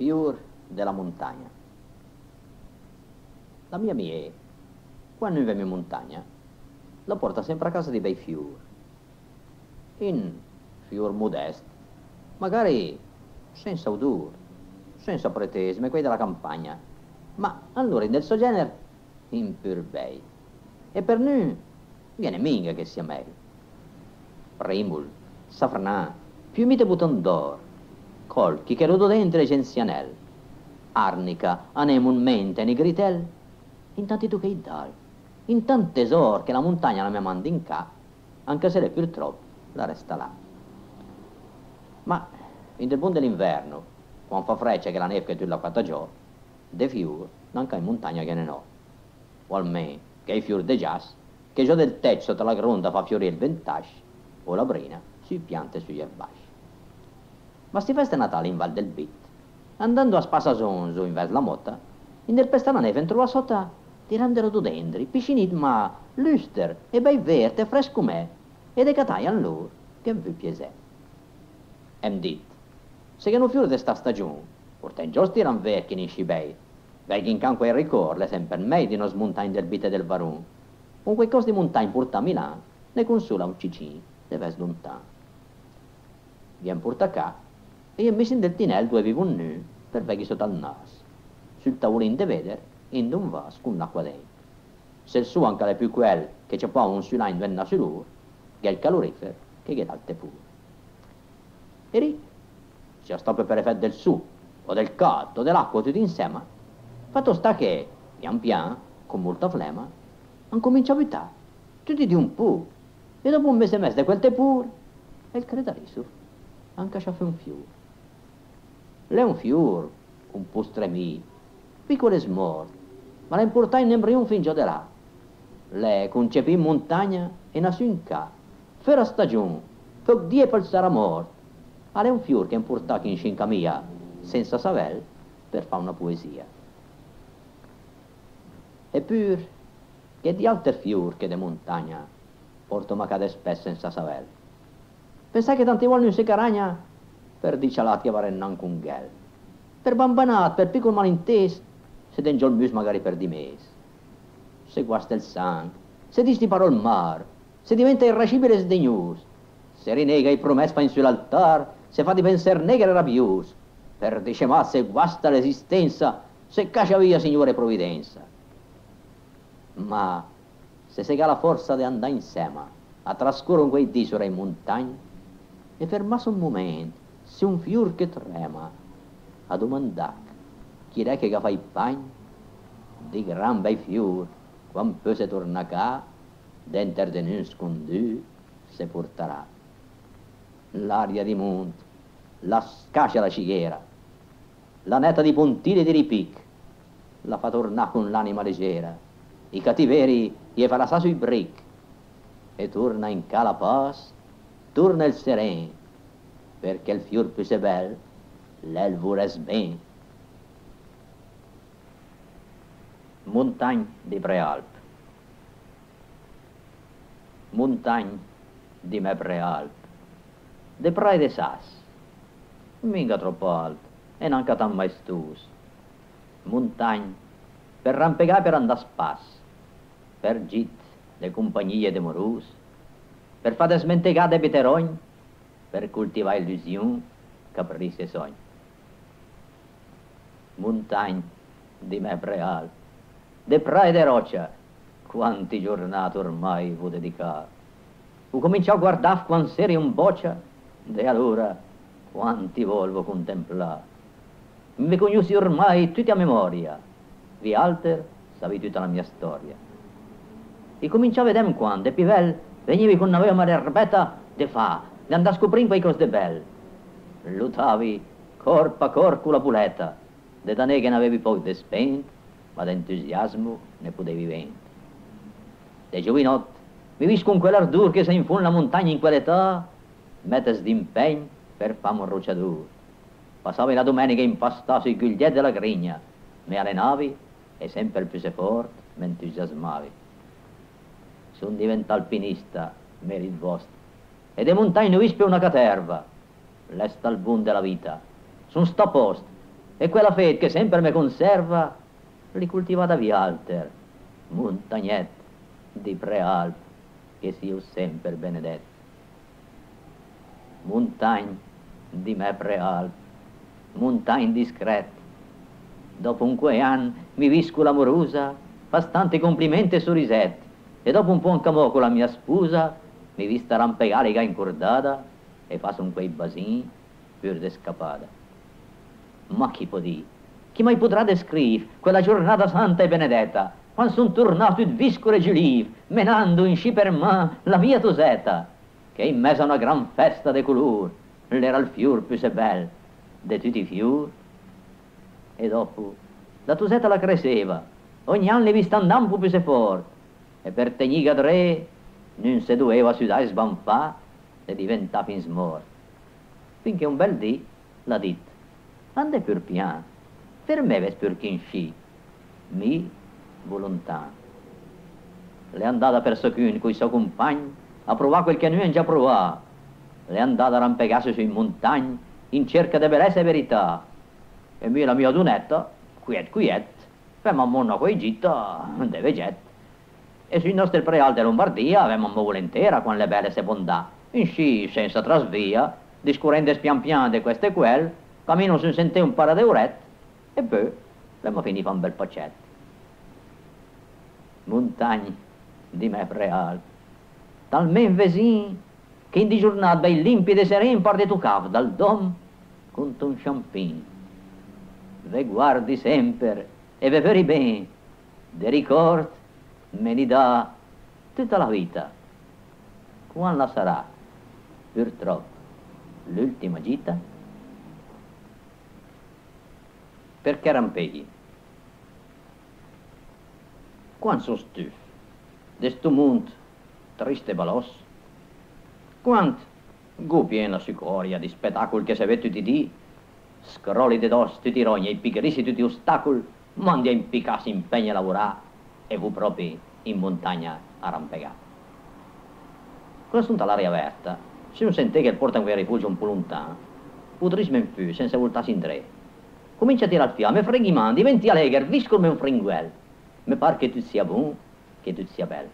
Fior della montagna. La mia mie, quando andiamo in montagna, la porta sempre a casa di bei fior. In fior modesto, magari senza odore, senza pretesme, quelli della campagna, ma allora del suo genere in pur bei. E per noi viene minga che sia meglio. Primul, safranà, fiumite button d'oro, colchi che rododendro e genzianel, arnica, anemun mente, nigritel, intanto tu che i dal, in tant tesor che la montagna la mia manda in ca, anche se l'è purtroppo, la resta là. Ma in del buon dell'inverno, quando fa freccia che la neve tu la fatta giù, de fior, anche in montagna che ne no. O almeno che i fiori de jazz, che già del tetto della gronda fa fiorire il ventasci, o la brina sui piante sugli erbacci. Ma sti feste Natale in Val del Bit, andando a Spasasonzo in verso la motta, in del la neve trova sotto tirando rododendri, piscinit ma luster e bei verde, fresco me, e de cataian loro che vi piesè. Em dit, se che non fiore de sta stagione, porta in giusti eran vecchi in scibei, vecchi in canco e ricorle sempre me di non smontagna del bite del varun, con quei costi di montagna porta a Milano, ne consola un cicin, deve lontano. Vien porta qua, e io messo in del tinel dove vivo un nu, per vecchi sotto al naso. Sul tavolino de vedere, in un vaso con l'acqua dentro. Se il suo anche è più quel che c'è poi un sulain venna su lui, che è il calorifero che è l'altre pure. E lì, sia stato per effetto del su, o del catto, o dell'acqua tutto insieme, fatto sta che, pian pian, con molta flema, han cominciato a abitare, tutti di un po', e dopo un mese e mezzo di quel te pure, e il credariso, anche c'ha un fiore. Lei è un fiore, un po' stremito, piccolo e smorto, ma l'importante in embrion fin già di là. Lei concepì in montagna e nasce in ca. Fera stagione, foc die per sarà morto. Ma è un fior che importa in scinca mia, senza savel, per fare una poesia. Eppure, che di altri fior che di montagna, porto ma cade spesso senza savel. Pensai che tanti volte non si caragna per dicialati che varenne anche un gel. Per bambanat, per piccolo malinteso, se den giol mus magari per di mesi. Se guasta il sangue, se distiparo il mar, se diventa irrascibile e sdegnoso, se rinega i promessi fa in sull'altar, se fa di penser negro e rabbioso, per dice ma se guasta l'esistenza, se caccia via signore provvidenza. Ma se sega la forza di andare insieme a trascorrere quei dì sopra in montagna, e fermasse un momento, se un fior che trema, a domandare chi è che fa i bagni di gran bei fior, quando poi si torna qua, dentro di un scondu, si porterà. L'aria di monte, la scaccia la cighiera, la netta di pontili di ripic, la fa tornare con l'anima leggera, i cattiveri gli fa la sa sui brick, e torna in calapas, torna il seren, perché il fior più se bel, l'elvo res ben. Montagne des Préalpes. Montagne di me Préalpes. De Prai de Sas. Minga troppo alto e neanche tan maestoso. Montagne per rampegare per andare a spas. Per git le compagnie de morus. Per fare smentegare de biterogni. Per coltivare illusioni, caprice e sogni. Montagne di me Préalpes de Praia de Roccia, quanti giornate ormai vo dedicare. Ho cominciato a guardare quando seri un boccia, e allora quanti volvo contemplare. Mi conosci ormai tutti a memoria, vi alter sapi tutta la mia storia. E cominciavo a vedere quando, e pivel, venivi con una vema erbetta de fa, di andare a scoprire quei cose de belle. Lutavi corpo a corpo la puletta, de da che ne avevi poi de spento, ma d'entusiasmo ne potevi vendere. De giovinot, mi vis con quell'ardor che se in fondo la montagna in quell'età, mettes d'impegno per fare un rocciadur. Passavi la domenica in pasta sui guglietti della grigna, mi allenavi e sempre più sei forte mi entusiasmavi. Sono diventato alpinista, merit vostro, e de montagne ne vispe una caterva, l'esta al buon della vita. Sono sta a posto, e quella fede che sempre mi conserva, li coltiva da vialter, montagnet di prealp, che sia sempre benedetto. Montagne di me prealp, montagne discrete, dopo un quei anni mi visco l'amorosa, fa tanti complimenti e sorrisetti, e dopo un po' anche con la mia sposa, mi vista rampegare incordata, e fa un quei basini per de scappata. Ma chi può dire? Chi mai potrà descrivere quella giornata santa e benedetta, quando sono tornato il viscore giuliv, menando in sci per man la mia tosetta, che in mezzo a una gran festa de color, l'era il fior più se bel de tutti i fior. E dopo, la tosetta la cresceva, ogni anno le vista andare un po' più se forte, e per teniga tre non si doveva sudare sbanfà e diventava in smor. Finché un bel dì l'ha detto, ande per piano, per me ves per in sci, mi volontà. Le è andata per socchun con i suoi compagni a provare quel che noi abbiamo già provato. Le è andata a rampegarsi sui montagni in cerca di bellezza e verità. E mi la mia dunetta, quiet quiet, per mamma con Egitto, deve jet. E sui nostri prealti di Lombardia avevamo volentiera con le belle se bondà. In sci, senza trasvia, discorrendo spian pian di questo e quel, cammino si sente un paio d'euret, e poi abbiamo finito un bel pacetto montagne di me preal. Talmen vesin che in di giornata bei limpide seren parte tu cav dal dom con un champin. Ve guardi sempre e ve veri ben, de ricord me li dà tutta la vita. Quando sarà, purtroppo, l'ultima gita? Perché rampeghi? Quant sos stuf, desto munt, triste balos. Quant, gu piena sicoria di spettacol che se vede tutti di, scrolli de dos tutti rogni e pigrissi tutti ostacoli, mandi a impiccarsi impegni a lavorare e vu proprio in montagna a rampegare. Quando sono all'aria aperta, se non sente che porta un rifugio un po' lontano, potresti in più senza voltarsi in tre. Comincia a tirare il fiamme, freghi mani, diventi allegre, visco come un fringuello mi pare che tu sia buono, che tu sia bello.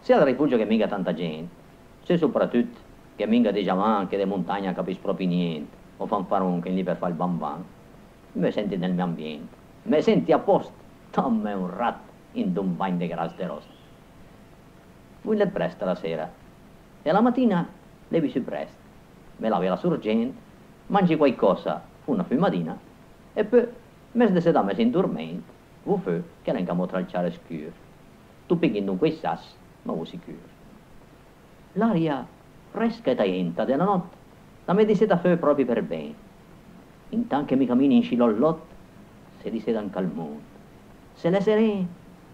Sia al rifugio che mica tanta gente, sia soprattutto che mica dei giamani che di montagna capisco proprio niente, o fanfaron che lì per fare il bamban, mi senti nel mio ambiente, mi senti a posto, come un ratto in un bagno di gras de rosa. Fui le presto la sera, e la mattina levi su presto, me lavi la sorgente, mangi qualcosa, una fumatina, e poi mi sedame in dormente, Hvorfor kan en gammal tralciare skur? Tu pighin dunque i sas, ma usi cur. L'aria fresca e taglienta della notte la me diseta fe proprio per bene. Intanto che mi cammini in scilollot, se diseta anche al mondo. Se le serene,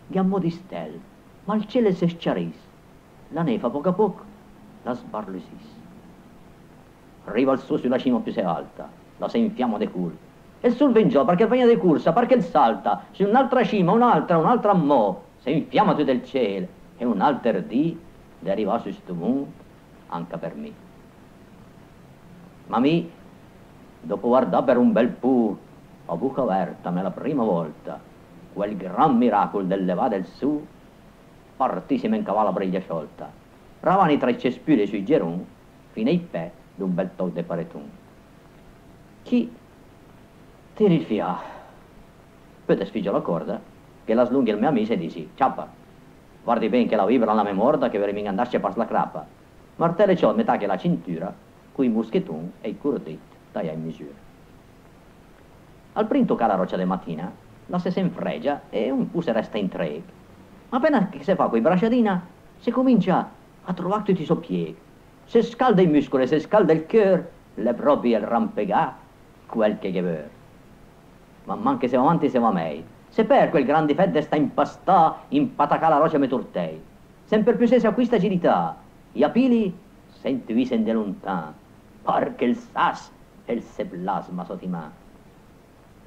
gammo di stelle, ma il cielo si sciaris. La nefa poco a poco, la sbarlusis. Arriva il suo sulla cima più se alta, la se infiamma de culo e sul vengio perché va di corsa, perché salta, su un'altra cima, un'altra, un'altra mo, si infiamma tutto il cielo, e un altro dì arriva su questo mondo anche per me. Ma mi, dopo guardare per un bel po', a bocca aperta, me la prima volta, quel gran miracolo del levà del su, partissimo in cavallo briglia sciolta, ravani tra i cespiri sui geron, fino ai pè d'un bel tocco di paretun. Chi tiri il fia. Poi ti sfigio la corda, che la slunghi il mio amico e dici, ciappa, guardi bene che la vibra la memoria che verremo andarci a la crappa. Martello ciò metà che la cintura, cui muschetun e i curtit dai in misura. Al primo toccare la roccia di mattina, la se infregia e un po' se resta in tre. Ma appena che si fa quei bracciatina, si comincia a trovare tutti i soppieghi. Se scalda i muscoli, se scalda il cuore, le proprie rampegà, quel che vuole ma man che siamo avanti siamo a mei. Se per quel grande fedde sta impastà, impatacà la roccia me tortei. Sempre più se si acquista agilità, i apili senti visen de lontan, perché il sas e il se plasma sotimà.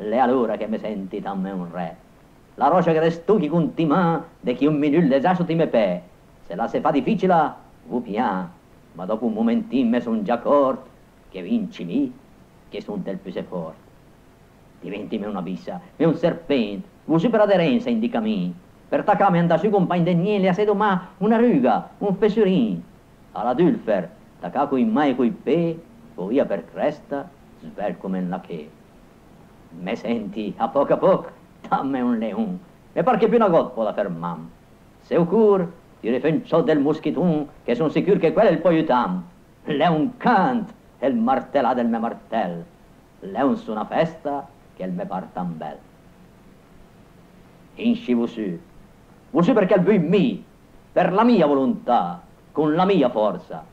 Le allora che mi senti tamme un re, la roccia che restuchi con timà, de chi un minuto esatto ti me pe, se la se fa difficile, vu pian, ma dopo un momentino me son già accorto che vinci mi, che son del più se forte. diventimi una bissa, e un serpente, vuoi per aderenza indica me, per taccame andare su compagni de niente a sedoma una ruga, un fesurin, alla dulfer, tacca coi mai coi pe, poi per cresta, svel come la che. Me senti, a poco a poco, dammi un leon, e perché più una gotpa da fermam. Se cur, ti rifencio del moschitun, che son sicur che quello è il poiutam. L'è un cant, e il martellà del me martel. L'è un su una festa, che il me partan bel. Insci vussù, vussù perché il vuoi mi, per la mia volontà, con la mia forza,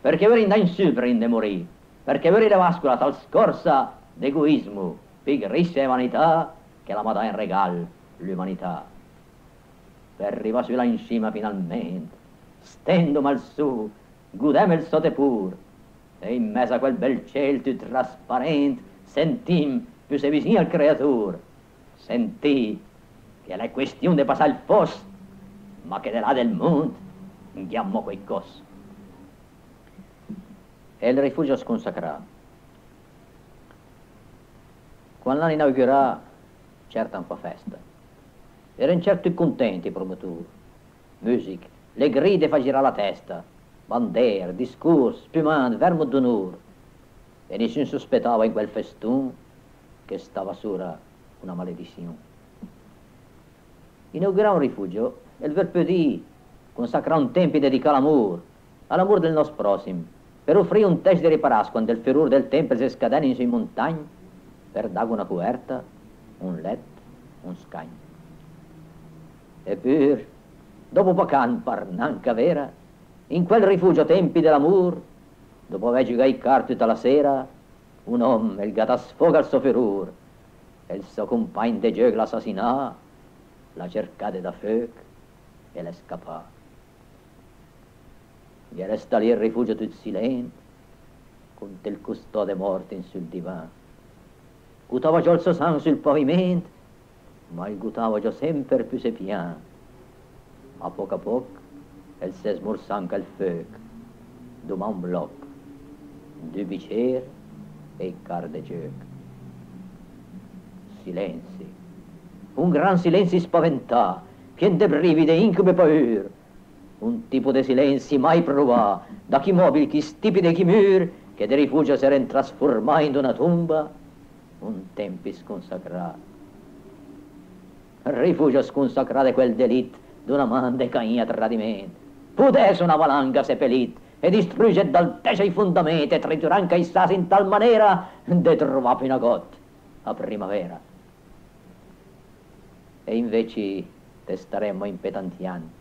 perché veri da in su prende morì, perché veri le vascula tal scorsa d'egoismo, pigrizia e vanità, che la madà in regal l'umanità. Per arriva su là in cima finalmente, stendo mal su, gudem il sote pur, e in mezzo a quel bel ciel tu trasparente, sentim più se vicino al creatur, sentì che la questione di passare il fos, ma che de là del mondo andiamo quei cos. E il rifugio sconsacrato. Quando l'hanno inaugurato, certa un po' festa. Erano certo contenti i promotori. Musica, le gride fa girare la testa, bandere, discorsi, spumante, vermo d'onore. E nessuno sospettava in quel festun che stava sopra una maledizione. Inaugurare un rifugio è il verpedì, consacrare un tempo dedicato all'amore, all'amore del nostro prossimo, per offrire un test di riparasco quando il ferrore del tempo si scadena in sui montagne, per dare una coperta, un letto, un scagno. Eppure, dopo poco anni, per nanca vera, in quel rifugio tempi dell'amore, dopo aver giocato i carte tutta la sera, un uomo, il gato sfoga il suo ferrore, e il suo compagno di gioco l'assassinà, la cercate da fuoco e le scappà. Gli resta lì il rifugio tutto silente, con il custode morto in sul divano. Gutava già il suo sangue sul pavimento, ma il gutava già sempre più se piano. A poco a poco, il si smorsa anche il fuoco, doma un blocco, due bicchieri e car de gioco. Silenzio, un gran silenzio spaventà, pieno di brividi, incubi e paura. Un tipo di silenzio mai provato, da chi mobili, chi stipide, chi mur, che di rifugio si erano trasformati in una tomba, un tempo sconsacrato. Rifugio sconsacrato quel delitto d'una man de cain tradimento. Potesse una valanga sepelit e distrugge dal tece i fondamenti e trituranca i sassi in tal maniera de una gotta a primavera. E invece te staremmo impetantiando.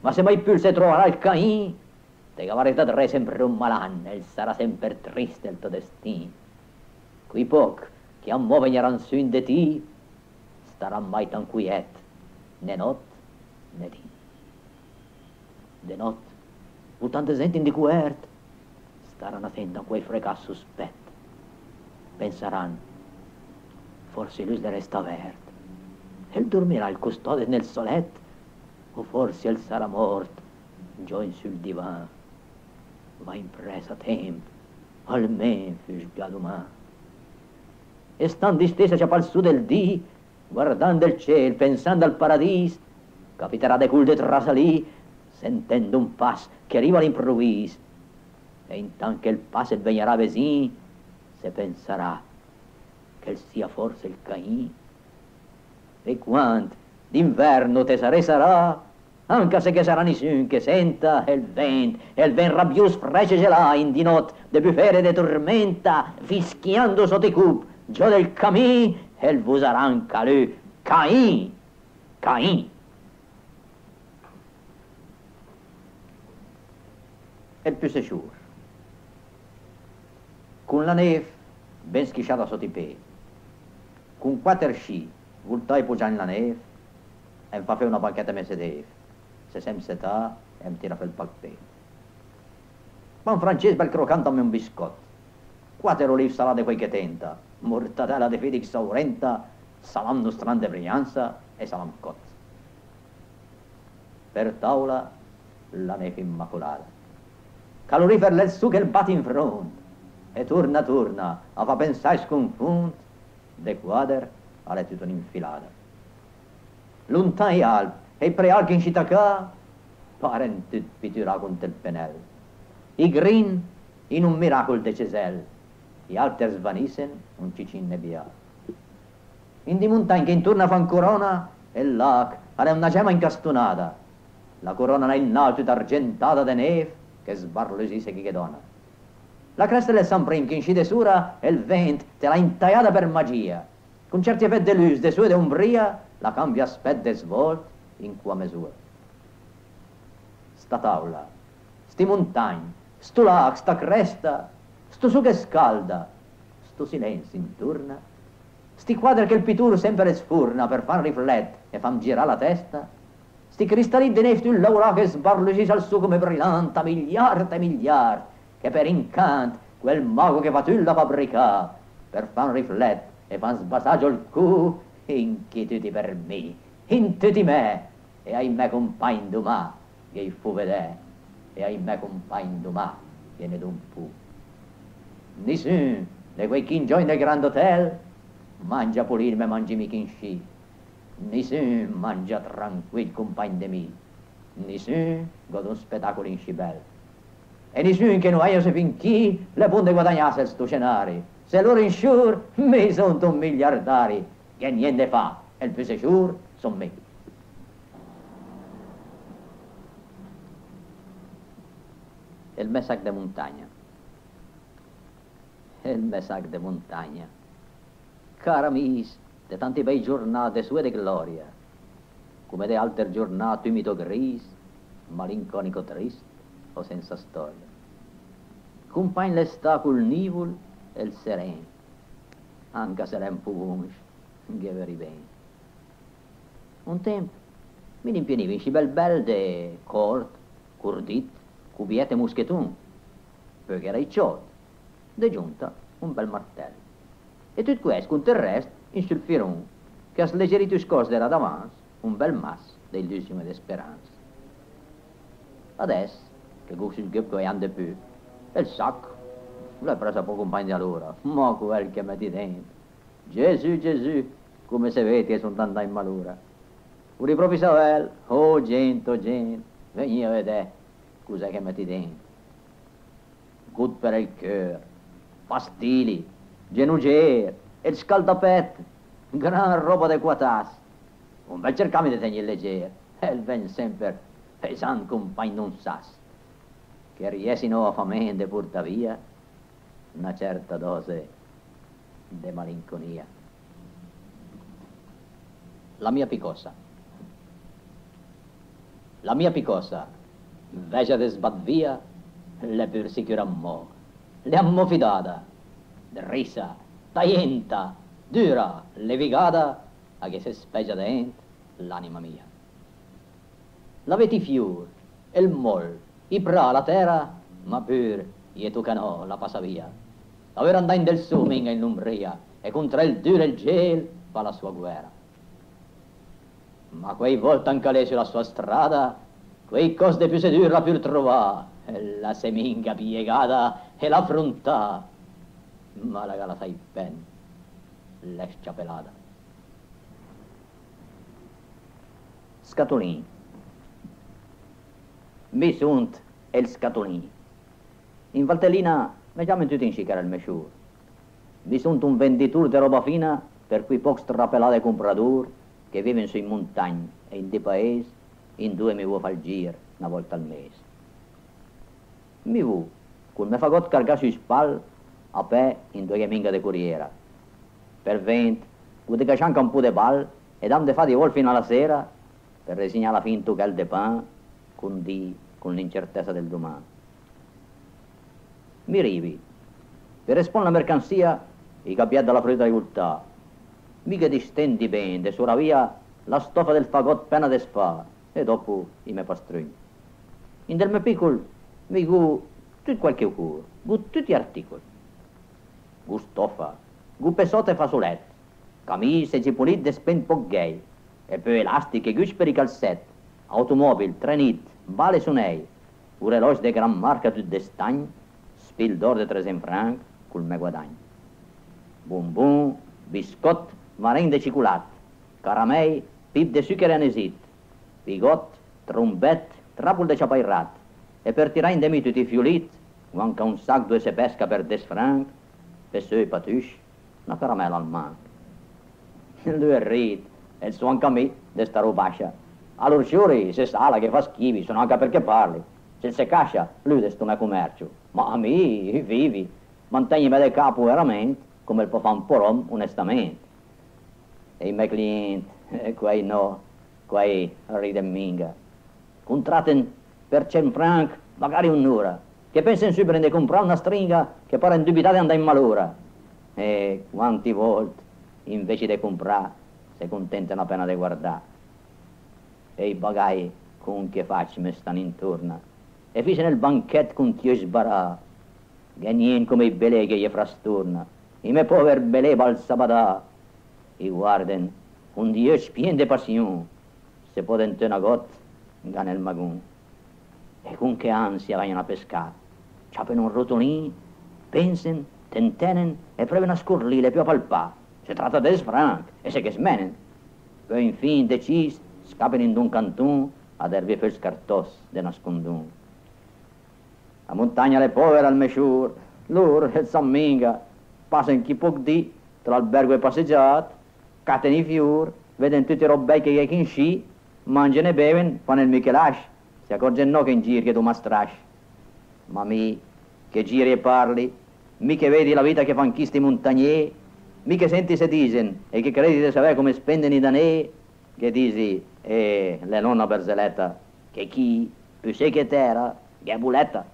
Ma se mai più se troverà il cain, te cavarete tre sempre un malanno e sarà sempre triste il tuo destino qui poc che a mo vegneran su in de ti, starà mai tan quiet, né not, né di. De not, u tante gente in di cuert, staran a quei frecà sospet. Pensaran, forse lui resta vert, e dormirà il custode nel solet, o forse il sarà morto, già in sul divan, va in presa tempo, almeno fusgato ma e stando distesa c'è pal su del dì, guardando il cielo, pensando al paradiso, capiterà de cul de trasalì, sentendo un pas che arriva all'improvviso. E intanto che il pas vegnerà vesin, se penserà che sia forse il Cain. E quando d'inverno te sare sarà, anche se che sarà nessun che senta il vent, e il vent rabbius frece gelà in di not, de bufere de tormenta, fischiando sotto i cup, giù del camì e il vusaran calù, Cain, Cain. E più sicuro, con la neve ben schisciata sotto i piedi, con quattro sci, voltai poggiare la neve e mi fa fare una banchetta me sedere, se sempre setà e mi tira per il. Ma un francese bel croccante a me un biscotto, quattro olive salate quei che tenta, mortadella de Felix Saurenta, salam nostran de Brianza e salam cot. Per taula la neve immacolata. Calorifer l'el su che il bat in front, e torna torna, a fa pensare sconfunt, de quader, ale tutto un'infilata. Luntan e alp, e preal che in città ca, paren tut pittura con il penel. I grin, in un miracol de Cesel, i alter svanissen un cicin. In di montagna che intorno fan corona, e l'ac, are una gema incastonata. La corona è in alto d'argentata de neve, che sbarlusisse chi che dona. La cresta del San Prim che incide sura e il vent te l'ha intaiata per magia. Con certi effetti de luz, de sue de umbria, la cambia aspet de svolt in qua misura. Sta tavola, sti montagni, sto lac, sta cresta, sto su che scalda, sto silenzio intorno, sti quadri che il pituro sempre sfurna per far riflet e fan girare la testa, sti cristalli di nefto in l'aura che sbarlucis al suo come brillante, miliardi e miliardi, che per incant quel mago che fa tu la fabbrica, per fan riflet e fan sbasaggio il cu, inquietiti per me, in tutti me, e ai me compagni domà, che fu vedere, e ai me compagni domà, viene d'un pu. Nessun, de quei chingioi del Grand Hotel, mangia pulir me mangi mica in sci, Nessun mangia tranquil compagno di me. Nessun gode un spettacolo in scibel. E nessun che non aia se fin chi le punte guadagnasse sto scenario. Se loro insure, mi sono un miliardari, che niente fa, e il più sicuro sono me. El messac de muntanya. El messac de muntanya. Cara amics, de tante bei giornate sue de gloria, come de altre giornate umido gris, malinconico trist o senza storia. Compagn l'està col nivol e il seren, anche se l'è un po' umido, che veri bene. Un tempo mi rimpieniva in bel bel de cord, curdit, cubiette muschetun, perché era il ciot, de giunta un bel martello. E tutto questo il resto in sul firon, che ha sleggerito scos era davanti un bel mas d'illusione e di speranza. Adesso, che gusto il gheppo è ande più, e il sacco, l'ha preso poco compagno di allora, ma quel che metti dentro. Gesù, Gesù, come se vedi che sono tanta in malura. Uri proprio Savel, oh gente, oh gente, veni a vedere cos'è che metti dentro. Good per il cuore, pastili, genugier, il scaldapet, gran roba de quatas. Un bel cercami di tenere leggero, e il ven sempre pesant compagno non sas, che riesino a famende porta via una certa dose di malinconia. La mia picosa. La mia picosa, invece di sbat via, le persicuramo, le ammo fidata, risa, taienta, dura, levigata, a che si speggia dentro l'anima mia. L'avete fior, il mol, i pra, la terra, ma pur, io tu canò, la passa via. L'aver andato del suminga in l'umbria, e contro il duro il gel fa la sua guerra. Ma quei volta anche lei sulla sua strada, quei cose di più se dura più trovare, la seminga piegata e la frontà, Malaga la sai ben, l'escia pelata. Scatolini. Mi sunt el scatolini. In Valtellina vediamo tutti in ciccara il mesciur. Mi sunt un venditur di roba fina per cui pochi strapelate compradur che vivono sui montagni e in dei paesi in due mi vuoi far giro una volta al mese. Mi vu, fagot cargare sui spalli a pé in due minga de corriera. Per vent, ude che un po' de bal e dam de fa di vol fino alla sera per resignare la fin tu che de pan con di con l'incertezza del domani. Mi rivi, per rispondere alla mercanzia i capiati della frutta mica distendi bene, de sura via la stoffa del fagot pena de spa e dopo i me pastrugni. In del me piccolo mi gu tutto qualche cura, gu tutti articoli gustofa, gu pesote fasolet, camise gipulit de spent poc gay, e poi elastiche gus per i calzet, automobil, trenit, vale sunei, un reloj de gran marca tut d'estany, spil d'or de 300 franc, cul me guadany. Bum bum, biscot, marin de ciculat, caramell, pip de sucre anesit, bigot, trombet, trapul de xapairat, e per tirar indemni tutti i fiolit, manca un sac due se pesca per des franc, per seu patuix, una caramella al manc. Lui è rit, e il suo camí de sta baixa. Allora giuri, se sala che fa schivi, sono anche perché parli. Se se cascia, lui de sto commercio. Ma a me, vivi, mantenimi del capo veramente, come il può fare un porom onestamente. E i miei clienti, quei no, quei ride minga. Contratten per 100 franc, magari un'ora, che pensano subito di comprare una stringa che pare indubitare di andare in malora. E quanti volte, invece di comprare, si contentano appena di guardare. E i bagai con che faccio mi stanno intorno. E fece nel banchetto con tio sbarà, che niente come i belè che gli frastorna. I miei poveri belè al sabatà, i guarden con Dio spien di passione, se può dentare una gotta, nel magun. E con che ansia vanno a pescare. Ciappano un rotolino, pensano, tentenen e provano a scurlire più a palpare. Si tratta di sfranc e se che smenen. Poi infine decis, scappano in un cantone a dervi per scartos de nascondun. La montagna le povere al mesciur, loro e samminga, passano chi può di tra albergo e passeggiato, cateni i fior, vedono tutti i robei che in sci, mangiano e bevono, fanno il michelash, si accorgono che in che tu mastrash. Ma mi, che giri e parli, mi che vedi la vita che fanno chisti montagnè, mi che senti se dicono e che credi di sapere come spendono i danè, che dici, eh, le nonna Berzeletta, che chi, più sei che terra, che è buletta.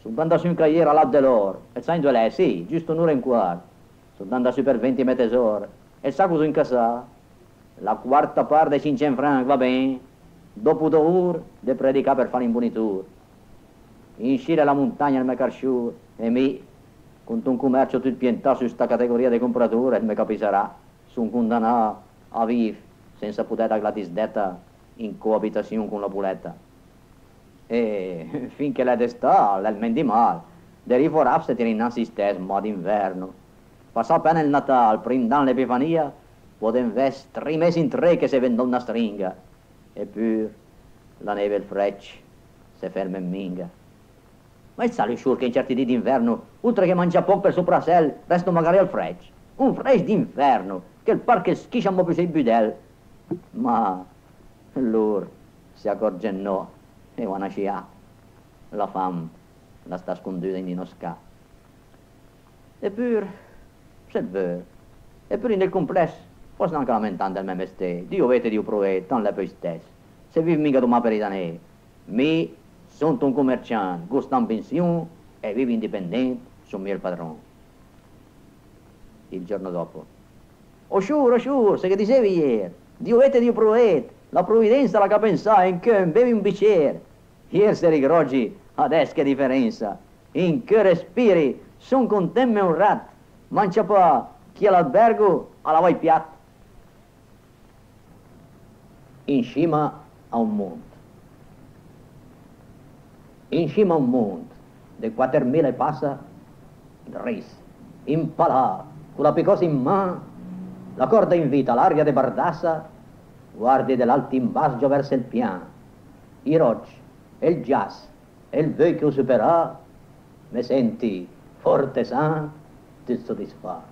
Sono andato su un cagliere là dell'oro, e sai dove lei? Sì, giusto un'ora in quarto. Sono andato per 20 metesore, e sa cosa in casa? La quarta parte dei 500 franc, va bene? Dopo due ore, de predicare per fare imbonitura. Inscire la montagna nel mio carsciur, e mi, con un commercio tutto piantato su questa categoria di compratori, mi capiscerà, sono condannato a vivere senza poter la disdetta in coabitazione con la puletta. E finché la destà, l'elmen di mal, de se tiene innanzi stesso, ma d'inverno. Passa appena il Natale, prima l'Epifania, poten vest tre mesi in tre che si vende una stringa. Eppure la neve e il freccio si ferma in minga. Ma è sale sure che in certi dì d'inverno, oltre che mangia poco per soprasel, resta magari al freccio. Un freccio d'inferno, che il parco schiscia un po' più sei budel. Ma loro si accorgono e vanno a sciare. La fame la sta sconduta in inosca. Eppure, se è vero, eppure nel complesso, posso anche lamentare il mio mestiere. Dio vede, Dio provvede, tanto le per stesso. Se vivi mica domani per italiani, mi sono un commerciante, gusto in pensione e vivo indipendente, sono il padrone. Il giorno dopo, oh sure, oh sure, se che dicevi ieri, Dio vede, Dio provvede, la provvidenza la capensa in che bevi un bicchiere. Ieri sera oggi, adesso che differenza. In che respiri, son con te un rat, mangia pa chi all'albergo alla vai piatto. In cima a un monte. In cima a un monte, de 4.000 passa, ris, impalato, con la picosa in mano, la corda in vita, l'aria de bardassa, guardi dell'alto imbasso verso il piano, i roggi, e il jazz, e il vecchio superato, mi senti forte san, ti soddisfa.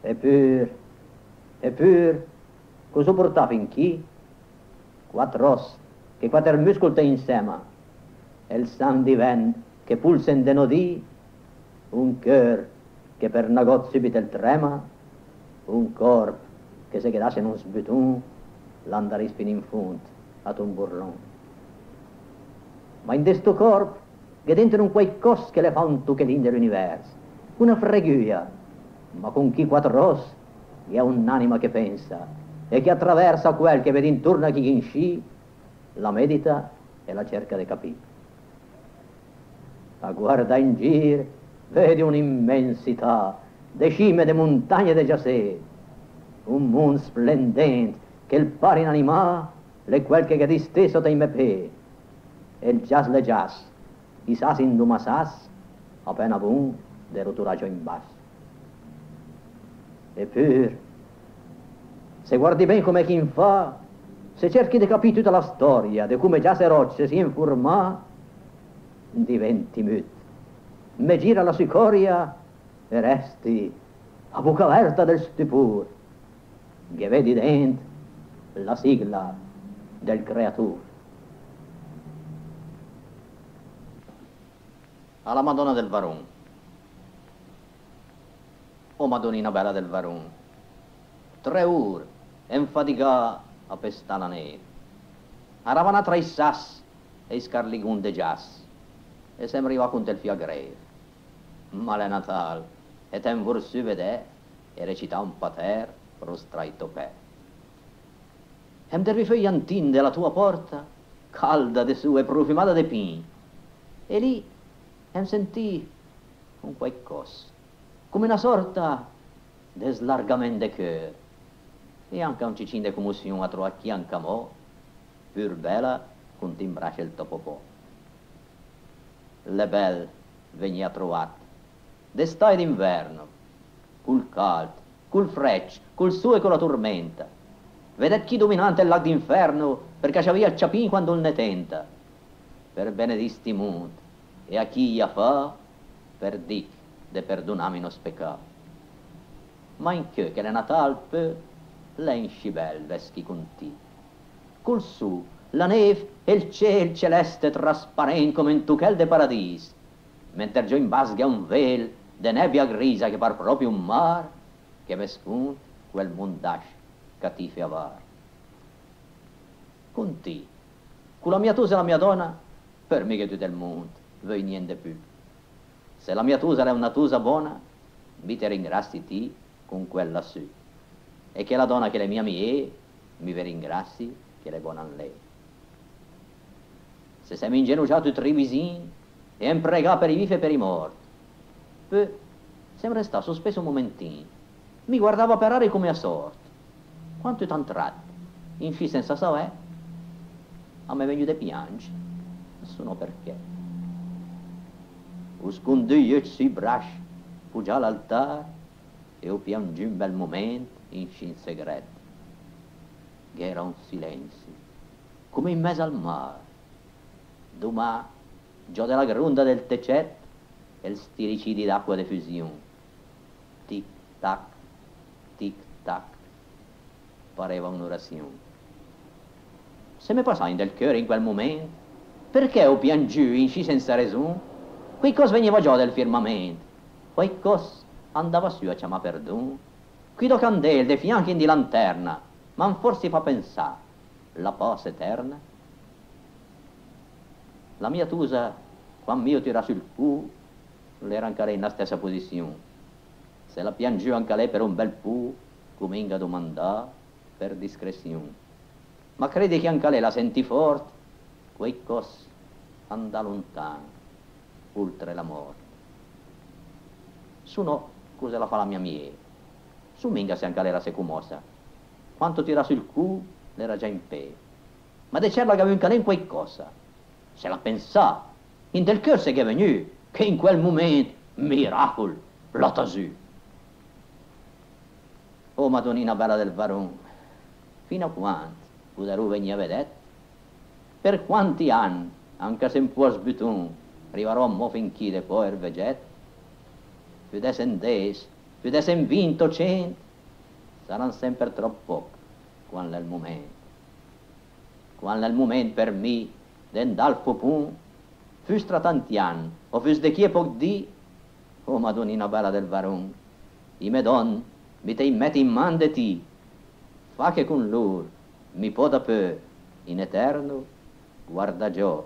Eppure, eppure, cosa portava in chi? Quattro ossa, che quattro muscoli te insieme, e il san diventa che pulsa in denodì, un cœur che per negozio subito il trema, un corpo che se quedasse in un sbutun, l'andare fino in fondo, a un burlon. Ma in questo corpo, che dentro un quei cos che le fa un tuchelin dell'universo, una freguia, ma con chi quattro os, è un'anima che pensa, e che attraversa quel che vede intorno a chi in sci, la medita e la cerca di capire. A guarda in giro, vedi un'immensità, de cime, de montagne de giassè, un mondo splendente che il pare inanimà le quel che di stesso te me pe e il jazz le jazz i sas in duma sas appena bun de roturaggio in basso Eppure, se guardi bene come chi fa, se cerchi di capire tutta la storia di come già se rocce si informa, diventi mut. Me gira la sicoria e resti a bocca aperta del stupore, che vedi dentro la sigla del creatore. Alla Madonna del Varun. O Madonnina bella del Varun. Tre ore, enfaticà a pestana neve. Aravana tra i sas e i scarligun de jas. E sembriva con del fiagre. Male Natal, e ten vorsu vedè e recita un pater prostraito per. Em dervi antin della tua porta, calda de su e profumata de pin. E lì em sentì un qualcosa, come una sorta de slargament de cœur. E anche un cicin de commozione a chi anche mo, pur bella, con timbrace il topopò. Le belle venia trovato, d'estate d'inverno, col caldo, col freccio, col su e con la tormenta. Vedete chi dominante è là d'inferno, perché c'aveva il ciapin quando ne tenta. Per benedisti mondo, e a chi ya fa, per dic de perdonami nos peccato. Ma in che che le natalpe, le in scibel veschi conti. Col su, la neve e il ciel celeste trasparent come in tuchel de paradis, mentre giù in basga un vel de nebbia grisa che par proprio un mar, che me spunt quel mondash catife avar. Conti, con la mia tusa e la mia donna, per me che tu del mondo, vuoi niente più. Se la mia tusa è una tusa buona, mi te ringrazi ti con quella su. E che la donna che è mia mia, mi ringrazi che è buona a lei. Se siamo ingenugiati tutti vicini e impregati per i vivi e per i morti, poi siamo restati sospesi un momentino. Mi guardava per aria come a sorte. Quanto è tanto tratto, in fi senza sapere, a me vengo di piangere, nessuno perché. Io si brasci, fu già all'altare e ho piangi un bel momento in scin segreto. Che era un silenzio, come in mezzo al mare. Domà, già della gronda del tecet e il stiricidi d'acqua di fusione. Tic tac, tic tac, pareva un'orazione. Se mi passai del cuore in quel momento, perché ho piangiù in sci senza ragione? Quei cos veniva già del firmamento, quei cos andava su a chiamare perdono. Qui do candele, dei fianchi di lanterna, ma forse fa pensare, la pace eterna? La mia tusa, quando io tira sul cu, l'era anche lei nella stessa posizione. Se la piangiù anche lei per un bel pu, come inga domandà per discrezione. Ma crede che anche lei la senti forte, quei cos anda lontano, oltre la morte. Su no, cosa la fa la mia mia? Su minga se anche lei era se commossa. Quanto tira sul cu, l'era già in pe. Ma de cerla che aveva anche lei qualcosa. Se la pensà, in del cœur se che è venuto, che in quel momento, miracolo, l'ha tasù. Oh Madonnina bella del Varon, fino a quando potrò venire a vedere? Per quanti anni, anche se un po' sbutun, arriverò a mo finché de poi il veget? Più de sendes, più de sen vinto cento, saranno sempre troppo quando è il momento. Quando è il momento per me, d'andare pun, fus tra tanti anni, o fus de chi è poco di, oh Madonnina bella del Varon, i me don, mi te metti in man de ti, fa che con loro mi poda per in eterno guarda già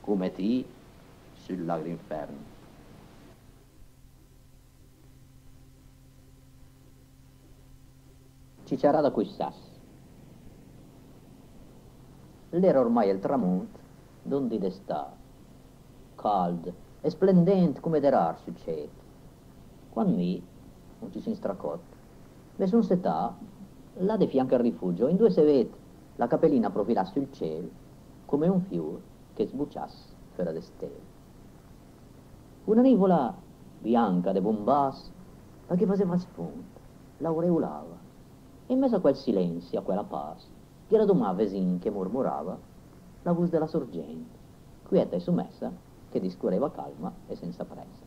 come ti sull'inferno. Ci c'era da quei sassi. L'era ormai il tramonto, donde d'estate, caldo e splendente come derar sul cielo. Quando mi non ci si stracotto. Ve son setà, là di fianco al rifugio, in due se vede la capellina profilasse sul cielo, come un fiore che sbucciasse fuori de stelle. Una nivola bianca de bombas, che faceva spunto. l'aureolava. In mezzo a quel silenzio, a quella paz, che era un vesin che mormorava, la voce della sorgente, quieta e sommessa, che discorreva calma e senza pressa.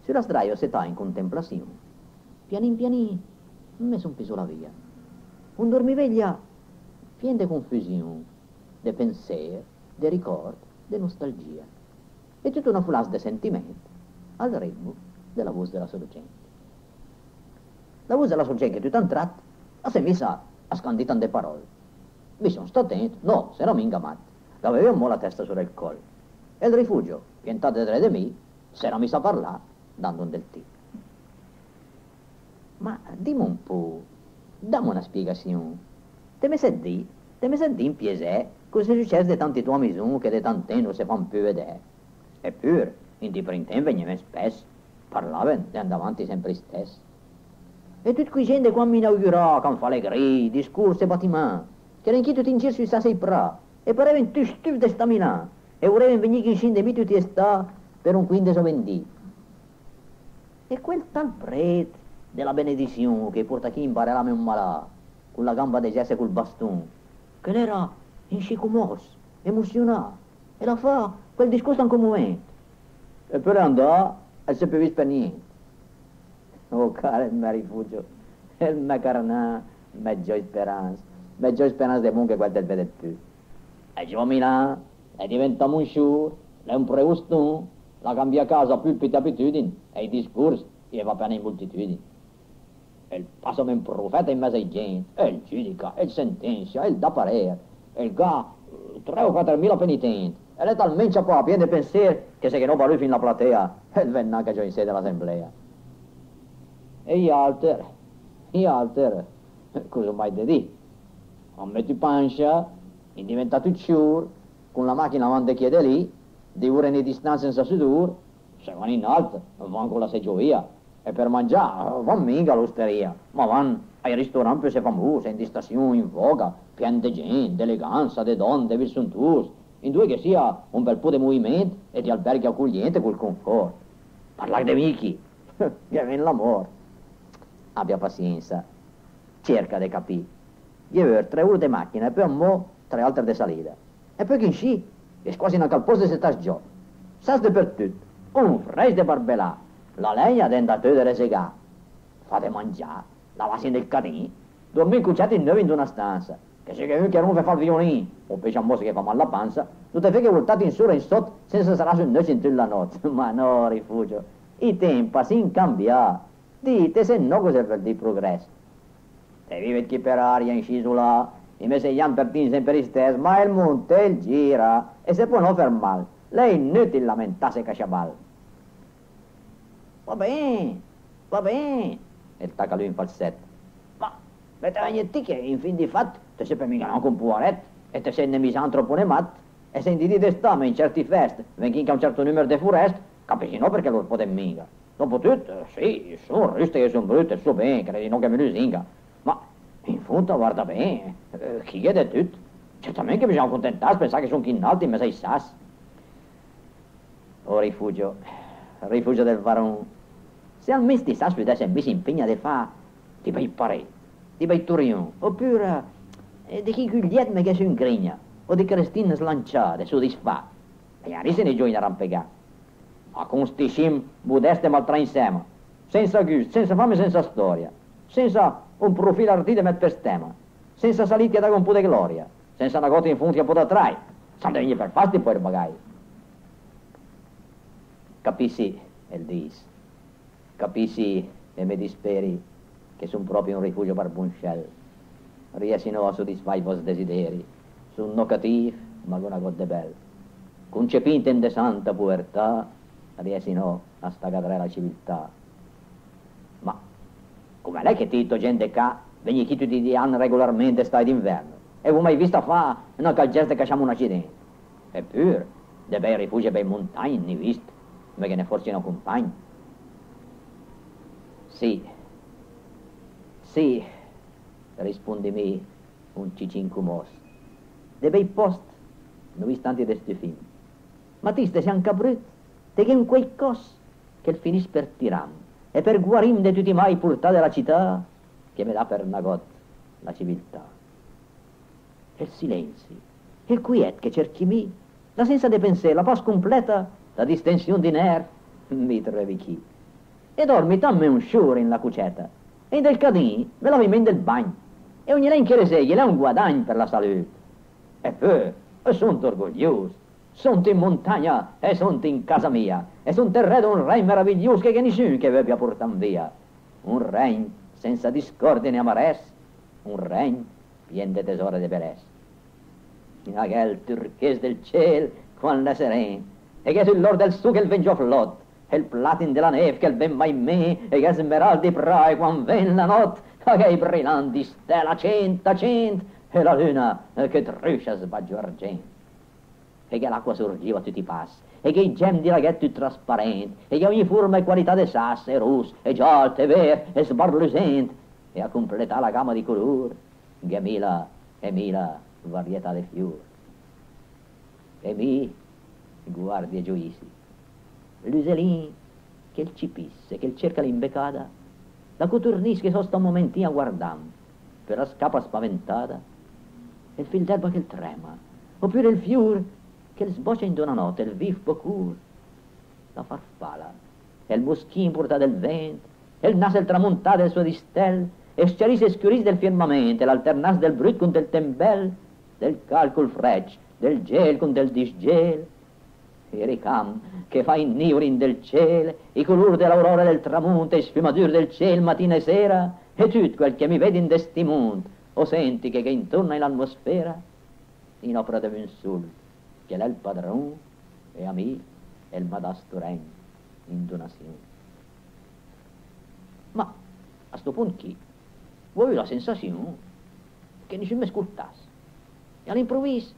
Sulla sdraio sta in contemplazione, pianin pianin, me son piso la via. Un dormiveglia pieno di confusione, di pensiero, di ricordo, di nostalgia. E tutta una flash di sentimento al ritmo della voce della sorgente. La voce della sorgente tutto un tratto si è messa a scandire tante parole. Mi sono stato attento, no, se no mi ingamat. Avevo la testa sul collo. E il rifugio, piantato dietro di me, si era messo a parlare, dando un del tipo. Ma dimmi un po', dammi una spiegazione. Te mi senti, te mi senti in piesè, cosa è successo di tanti tuoi amici che di tanti non si fanno più vedere? Eppure, in di printempo venivano spesso, parlavano e andavano avanti sempre stessi. E tutti quei gente qua mi inaugurò, con fallegri, discorsi e battimenti, che erano tutti in giro sui sassi pra, e parevano tutti stufi di stamina, e vorevano venire in scende tutti e sta per un quindici vendì. E quel tal prete della benedizione che porta chi imparerà un malà, con la gamba di gesso e col bastone, che era in scicumos, emozionato, e la fa quel discorso in momento. E per andare, e se per niente. Oh, caro, il mio rifugio, il mio carnà, la mia speranza, la mia speranza di mondo che quel del vede più. E a Milano, e diventa un sciur, è un preustun, la cambia casa più per abitudini, e i discorsi, e va bene in moltitudini. E il passa un profeta in mezzo ai gente, e il giudica, e il sentenzia, e il da parere, e il ga, tre o quattro mila penitenti, e è talmente poi pieno di pensieri che se che non parli fin la platea, e il vennaca già in sede all'assemblea. E gli altri, gli altri, cosa mai di dire? Ammetti pancia, è diventato ciur, con la macchina avanti chiede lì, di ore di distanza senza sudore, se vanno in alto, vanno con la seggiovia, e per mangiare vanno mica all'osteria, ma vanno ai ristoranti più famosi, in stazioni in voga, pieni di gente, eleganza, di donne, di virsuntus, in due che sia un bel po' di movimento e di alberghi accoglienti col conforto. Parlare di amici, che viene l'amore. Abbia pazienza, cerca di capire. Io ho tre ore di macchina e poi mo tre altre di salita. E poi che sci, è quasi una calposa se sta giù. Sas dappertutto, un fres di barbelà, la legna dentro te segà. Fate mangiare, lavasi nel cadino, dormire cucciati in dove in una stanza, che se che che non fa il violino, o pesce a mossa che fa mal la panza, tutte fe che voltate in sopra e in sotto, senza sarà su in tutta la notte. Ma no, rifugio, i tempi si incambiano. Dite se no cosa per di progresso. Se vive chi per aria in scisola, Invece gli Pertini sempre stesso, ma il monte gira e se può non fermare. Lei è inutile lamentarsi cacciabal. Va bene, va bene, e tacca lui in falsetto. Ma avete ogni che in fin di fatto ti sei per mica non con puaret e ti sei ne misantropo ne mat e se di di stame in certi feste venchi a un certo numero di foreste capisci no perché lo può mica. Dopo tutto, sì, sono ruste che sono brutte, so bene, credi non che mi lusinga, ma in fondo, guarda bene, eh, chi è di tutto? Certamente che bisogna accontentarsi, pensare che sono chinnati in mezzo ai sassi. Oh rifugio, rifugio del varone. Se al mese di sassi adesso mi si impegna di fare di bei paretti, di bei turion, oppure eh, di chi guglietme che si ingrigna, o di crestine slanciate, soddisfatte. E ieri se ne gioia arrampicare. Ma con sti scim modeste maltra insieme, senza gusto, senza fame, senza storia, senza un profilo met per stemma, senza saliti da un po' di gloria, senza una gota in funti a po' da trai, senza venire per fasti poi bagai. Capisci, el dis, capisci e mi disperi che sono proprio un rifugio per buncel, riesino a soddisfare i vostri desideri, sono no cattivo, ma con una cosa bella. Concepite in de santa puertà, riesino a staccare la civiltà. Ma come lei che Tito gente qua, veni chi tutti gli anni regolarmente stai d'inverno. E voi mai visto fa una calgesta che facciamo un accidente. Eppure, dei bei rifugi e bei montagne, ne visto, ma che ne forse non compagni. Sì, sì, rispondimi un cicinco De bei post, non istanti di sti film. Ma ti stai anche brutto, te che in quei cos che il finis per tirare e per guarim de tutti mai purtà della città, che mi dà per nagot la civiltà. Il silenzio, il quiet che cerchi mi, la senza de pensare, la paz completa, la distensione di nervi, mi trovi chi. E dormi tamme un sciore in la cucetta, e del cadì me la in del bagno, e ogni lei che segui è un guadagno per la salute. E poi, sono orgoglioso, sono in montagna e sono in casa mia, e sono terreno un re meraviglioso che, nessuno che vi portato via. Un regno senza discorde né amaresse, un regno pieno di tesoro di bellezza. In aquel turquese del cielo, quando è sereno, e che sull'oro del su che il vengio flot, e il platin della neve che il ben mai me, e che smeraldi prai quando ven la notte, e che i brillanti stella centa, cent, e la luna che truscia sbaggio argento. E che l'acqua sorgiva a tutti i passi, e che i gem di laghetti trasparenti, e che ogni forma e qualità di sasso, e rosso, e giallo, e verde, e sbarlusente, e a completare la gamma di colori, che mila e mila varietà di fiori. E mi guardi e gioisi, l'uselin che il cipisse, che il cerca l'imbecata, la coturnis che sosta un momentino a guardare, per la scapa spaventata, e il fil d'erba che il trema, oppure il fior che sboccia in una notte, il vif bocur, la farfalla, e il moschino portato del vento, e il naso il tramontato del suo distel, e schiarisse e schiurisse del firmamento, e l'alternanza del brut con del tembel, del calcol freccio, del gel con del disgel, i ricam che fa in del cielo, i colori dell'aurora del tramonto, i sfumature del cielo mattina e sera, e tutto quel che mi vedi in destimondo, o senti che, che intorno all'atmosfera, in opera di un sul, che è il padrone e a il madasto regno in donazione. Ma a questo punto chi? Voi la sensazione che nessuno mi ascoltasse. E all'improvviso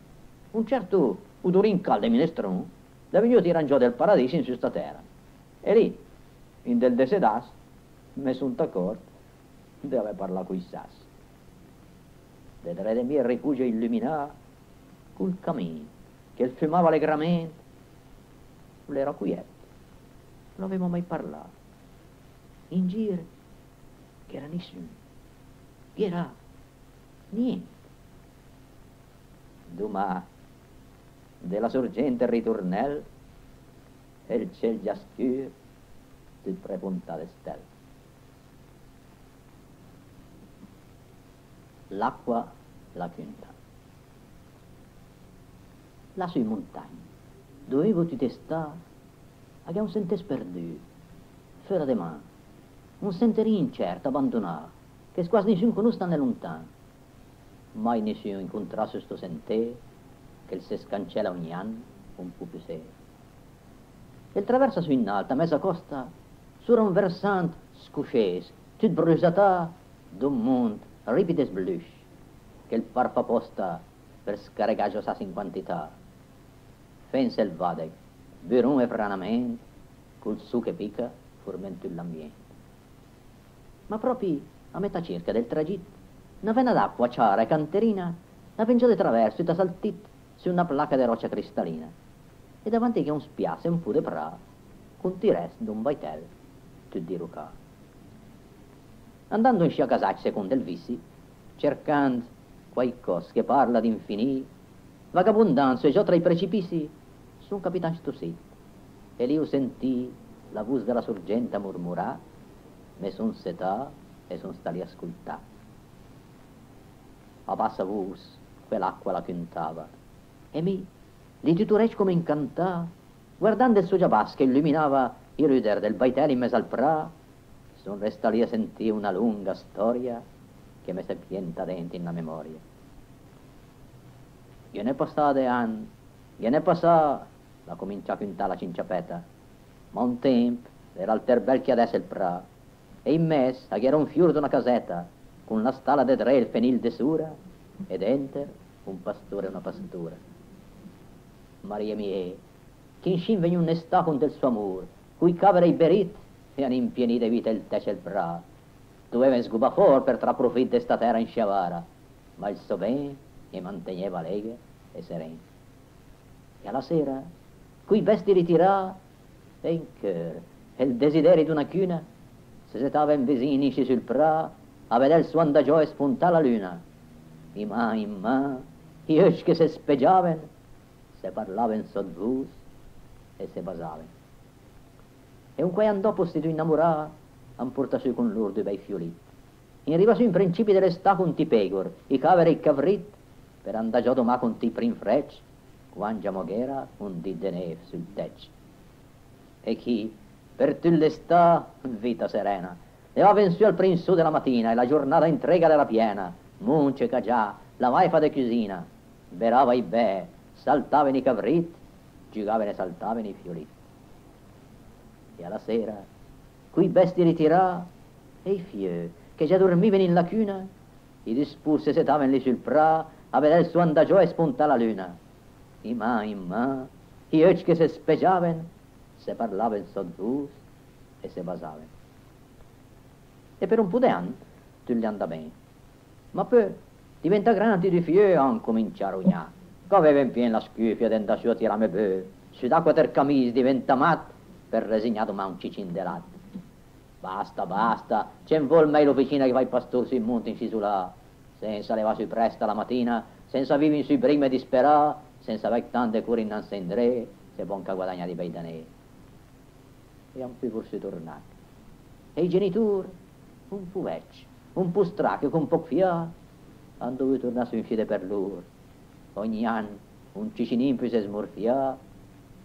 un certo udorin caldo minestrone da venuto tirare del paradiso in questa terra. E lì, in del desedas, mi sono d'accordo, deve parlare con i sassi. Vedrete mio rifugio illuminato col cammino, che fumava allegramente, l'era quieto, non avevo mai parlato. In giro, che era nessuno, che era niente. Domani, della sorgente ritornel e il ciel già scuro di prepuntate stelle. L'acqua la quinta. Là sui montagni, dovevo ti che un sentes perduto, fuori di mano, un sentere incerto, abbandonato, che quasi nessuno conosce né lontano. Mai nessuno incontrasse questo sentiero, che si scancella ogni anno un po' più serio. E traversa su in alta, mezza costa, su un versante scuscese, tut brusata d'un mondo ripido e sblush, che il parfa posta per scaricare sa in quantità. Fen selvadec, verum e franamente, col su che pica, formento l'ambiente. Ma proprio a metà circa del tragitto, una vena d'acqua ciara e canterina, la pengiò di traverso e da saltit su una placa di roccia cristallina e davanti che un spiasse un po' di pra con tires d'un baitel tu di rucà. Andando in scia casacci secondo il visi, cercando qualcosa che parla d'infinì, vagabondando e già tra i precipizi, son capitan sto sit, e lì io sentì la voce della sorgente mormorà, me son setà e son stati ascoltà. A bassa voce quell'acqua la cantava, e mi, tutureggio come incantà, guardando il suo giabas che illuminava i ruder del baitello in mezzo al pra, son resta lì a sentire una lunga storia che mi si pienta dentro in la memoria. Io ne passate anni, io ne passò, la comincia a quintare la cinciapeta, ma un tempo era il terbel che adesso il pra, e in mezzo era un fiore di una casetta, con la stalla de tre il fenil de sura, e dentro un pastore e una pastura. Maria mia, che in scin vegnu nesta con del suo amor, cui cavere i berit e han impienito di vita il tece il bra. Doveva sguba for per tra profit de sta terra in sciavara, ma il so ben e manteneva leghe e seren. E alla sera, cui vesti ritirà, e in cœur, e il desiderio d'una cuna, se stavano vicini sul pra, a vedere il suon da gioia spuntare la luna. I ma, i ma, i occhi che si speggiavano, se parlavano sotto e si basavano. E un dopo si innamorava, han portato su con loro due bei fioliti. In riva su in principi con ti pegor, i caveri e i cavrit, per andare già domani con ti frecci, quando moghera un di de neve sul teccio. E chi, per tu l'estate, vita serena, e va su al prinsu della mattina e la giornata entrega della piena, munce che già, la maifa de cucina, berava i be, saltavano i cavrit, giocavano e saltavano i fioliti. E alla sera, qui bestie ritirà, e i fieu, che già dormivano in lacuna, i dispuse se stavano lì sul pra, a vedere il suo andagio e spunta la luna. I ma, i ma, i occhi che si speggiavano, se parlavano sotto e se basavano. E per un po' di anni tu gli andava bene. Ma poi diventa grande di fieu a cominciare a rognare. Che aveva in pieno la schifia dentro sua tirame beu, su d'acqua ter camise diventa matto, per resignato ma un cicin de latte. Basta, basta, c'è un vol mai l'officina che va in pastore sui monti in là, senza levarsi presta la mattina, senza vivere sui primi di sperare, senza avere tante cure in ansendré, se buon che guadagna di bei danè. E un po' forse tornato. E i genitori, un po' vecchi, un po' stracchi, con un po' fiato, hanno dovuto tornare su in fede per loro. Ogni anno un cicinin più si smorfia,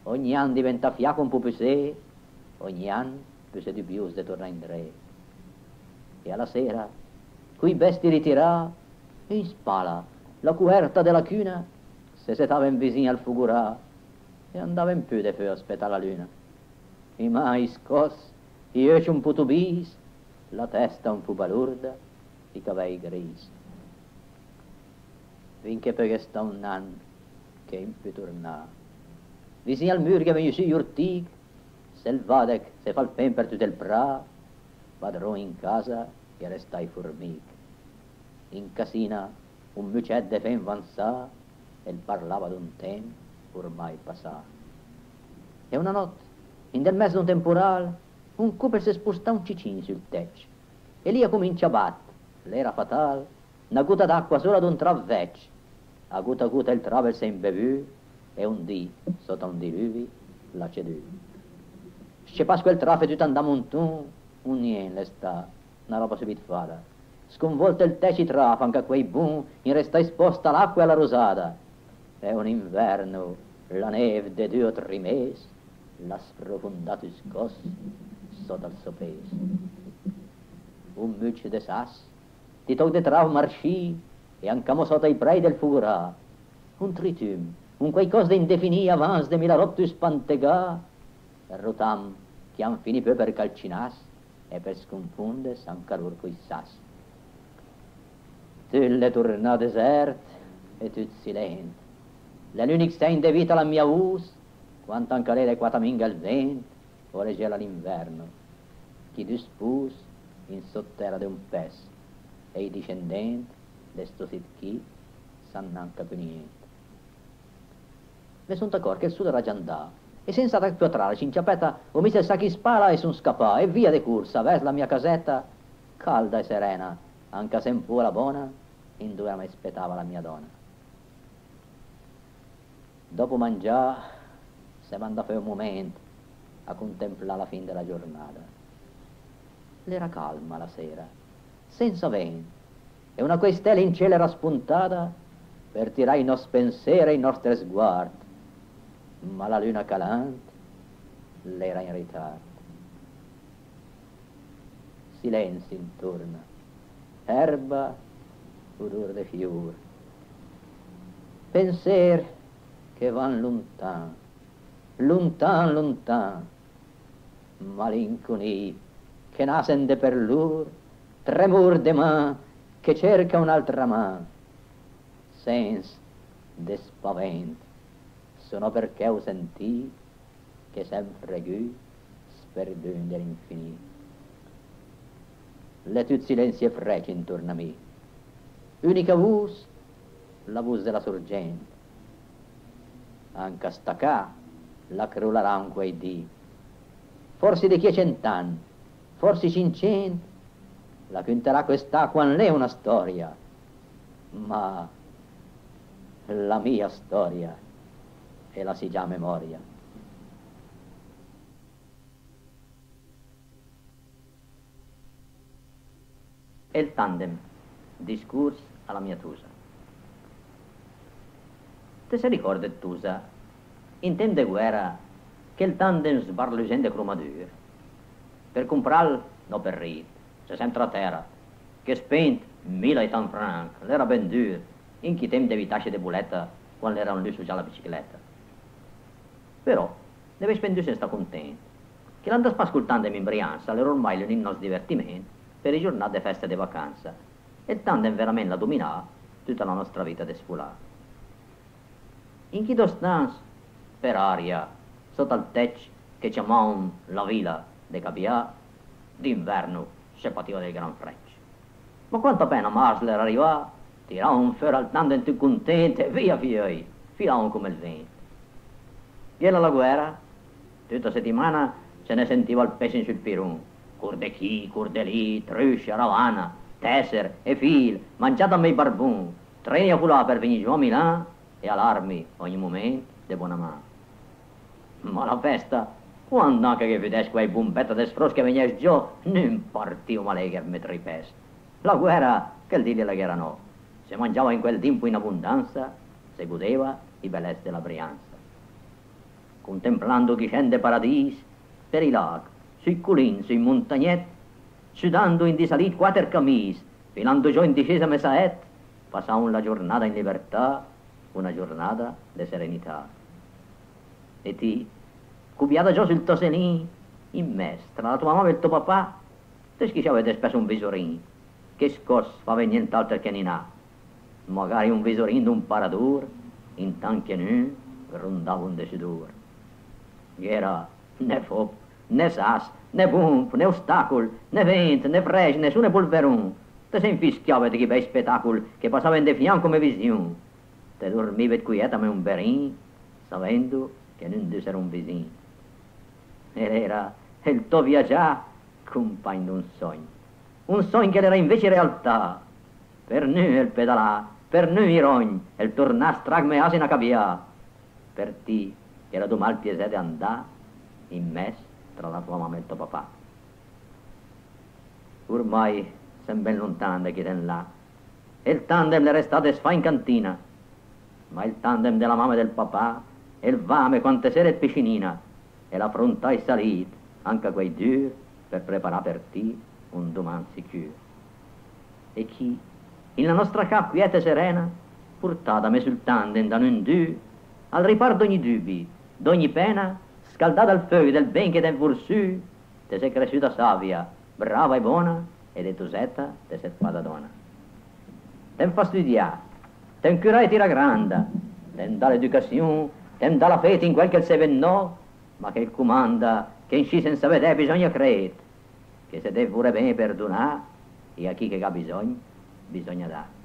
ogni anno diventa fiaco un po' più sé, ogni anno più si di tornare in re. E alla sera, qui bestie ritirà, in spalla, la coerta della cuna, se stava in vicino al fugurà, e andava in più di feu aspettare la luna. I mai scos, i occhi un po' tubis, la testa un po' balurda, i capelli grigi. Finché perché sta un anno che in più torna. Vicino al muro che venne su urtic, vadec se fa il pen per tutto il pra, vadrò in casa e restai formic. In casina un mucet de fen avanzà e parlava d'un tempo ormai passà. E una notte, in del mezzo d'un temporale, un cooper si sposta un cicin sul teccio e lì comincia a battere. L'era fatale, una gutta d'acqua sola d'un traveccio. A gutta gutta il travel si imbevu e un dì, sotto un diluvio, la cedù. C'è pas quel traffico tutto andiamo un un niente sta, una roba subito fatta. Sconvolta il te ci trafa anche a quei boom, in resta esposta l'acqua e la rosata. È un inverno, la neve de due o tre mesi, l'ha sprofondato scosso sotto al soppeso. Un muccio de sas, ti tog de trav marsci, e anche sotto i prei del fugurà. Un tritum, un qualcosa de indefinì avans de mila rotto spantegà, rotam che han finito per calcinas e per sconfonde san calor coi sassi. Tu le torna desert e tu silente. La l'unic sein de vita la mia us, quanto anche lei quata minga il vento, ora gela l'inverno. Chi dispus in sotterra de un pes, e i discendenti, desto sit chi, san anche più niente. Mi sono accorto che il sud era già andato, e senza raccotrare cinciapetta ho messo il sacchi spara e sono scappato e via di corsa verso la mia casetta calda e serena anche se un po' la buona in dove mi aspettava la mia donna. Dopo mangiare si manda per un momento a contemplare la fine della giornata. L'era calma la sera senza vento e una questella in cielo era spuntata per tirare i nostri pensieri e i nostri sguardi. Ma la luna calante l'era in ritardo. Silenzio intorno, erba, odore de fior, pensier che van lontan, lontan, lontan, malinconie che nasen de per lur, tremor de man che cerca un'altra man, sens de spavento sono perché ho sentito che sempre più sperdun dell'infinito. Le tut silenzi e freci intorno a me. Unica voce, la voce della sorgente. Anche stacà la crollerà quei dì. Forse di chi è cent'anni, forse cinquecento, la conterà quest'acqua non è una storia, ma la mia storia e la si già memoria. E il tandem, discurs alla mia Tusa. Te se ricorda Tusa, intende guerra che il tandem sbarlusende cromadur, per comprarlo, no per rir, se sempre a terra, che spent mila e tan franc, l'era ben dur, in chi tempo devi tasce di buletta quando era un lusso già la bicicletta. Però, deve spendere senza contento, che l'andas ascoltando in Brianza, l'era ormai il nostro divertimento per i giornate di feste di vacanza, e tandem veramente la dominava tutta la nostra vita di sfolare. In chi dostans, per aria, sotto al tetto che chiamavano la villa de Cabià, d'inverno si pativa del gran freccio. Ma quanto appena Masler arrivava, tiravano fuori al tandem tutti contenti e via fioi, filavano come il vento. Viene la guerra, tutta settimana se ne sentiva il pesce sul pirun, cur de chi, cur de lì, truscia, ravana, tesser e fil, mangiata a me barbun, treni a culà per venire giù a Milano e allarmi ogni momento de buona mano. Ma la festa, quando anche che vedessi quei bombetti di sfros che venivano giù, non partiva male che mi tripesse. La guerra, che il dire la guerra no, si mangiava in quel tempo in abbondanza, si godeva i bellezze della Brianza contemplando chi scende paradis per i laghi, sui culini, sui montagnetti, sudando in disalit quattro camis, filando giù in discesa mesaet, passavano la giornata in libertà, una giornata di serenità. E ti, cubiata giù sul toselin, in mezzo, tra la tua mamma e il tuo papà, te che ci avete speso un visorin, che scos fa nient'altro che ne ha. Magari un visorin d'un paradur, in tanche nu, rondava un desidor era né foc, né sas, né bump, né ostacol, né vent, né freix, nessun polveron. Te se infischiava di che bei spettacolo che passava in de fianco come visione. Te dormiva quieta come un berin, sapendo che non era un vicino. Ed era il tuo viaggiare compagno d'un sogno. Un sogno che era invece realtà. Per noi il pedalà, per noi i rogni, il tornare stragme asina cabia. Per ti era tu mal piacere di andare in mezzo tra la tua mamma e tuo papà. Ormai sei ben lontano da chi ten là. E il tandem le restate sfa in cantina. Ma il tandem della mamma e del papà, e il vame quante sere è piscinina, e la fronta è salita, anche quei due, per preparare per te un domani sicuro. E chi, in la nostra cap quieta e serena, portata me sul tandem da non due, al ripardo ogni dubbio, d'ogni pena, scaldata al feu del ben che t'è vursù, te sei cresciuta savia, brava e buona, ed è tusetta te sei fatta donna. Tem fa studiare, tem curare tira grande, tem da l'educazione, tem da la fede in quel che il se no, ma che il comanda, che in sci senza vedere bisogna credere, che se deve pure bene perdonare, e a chi che ha bisogno, bisogna dare.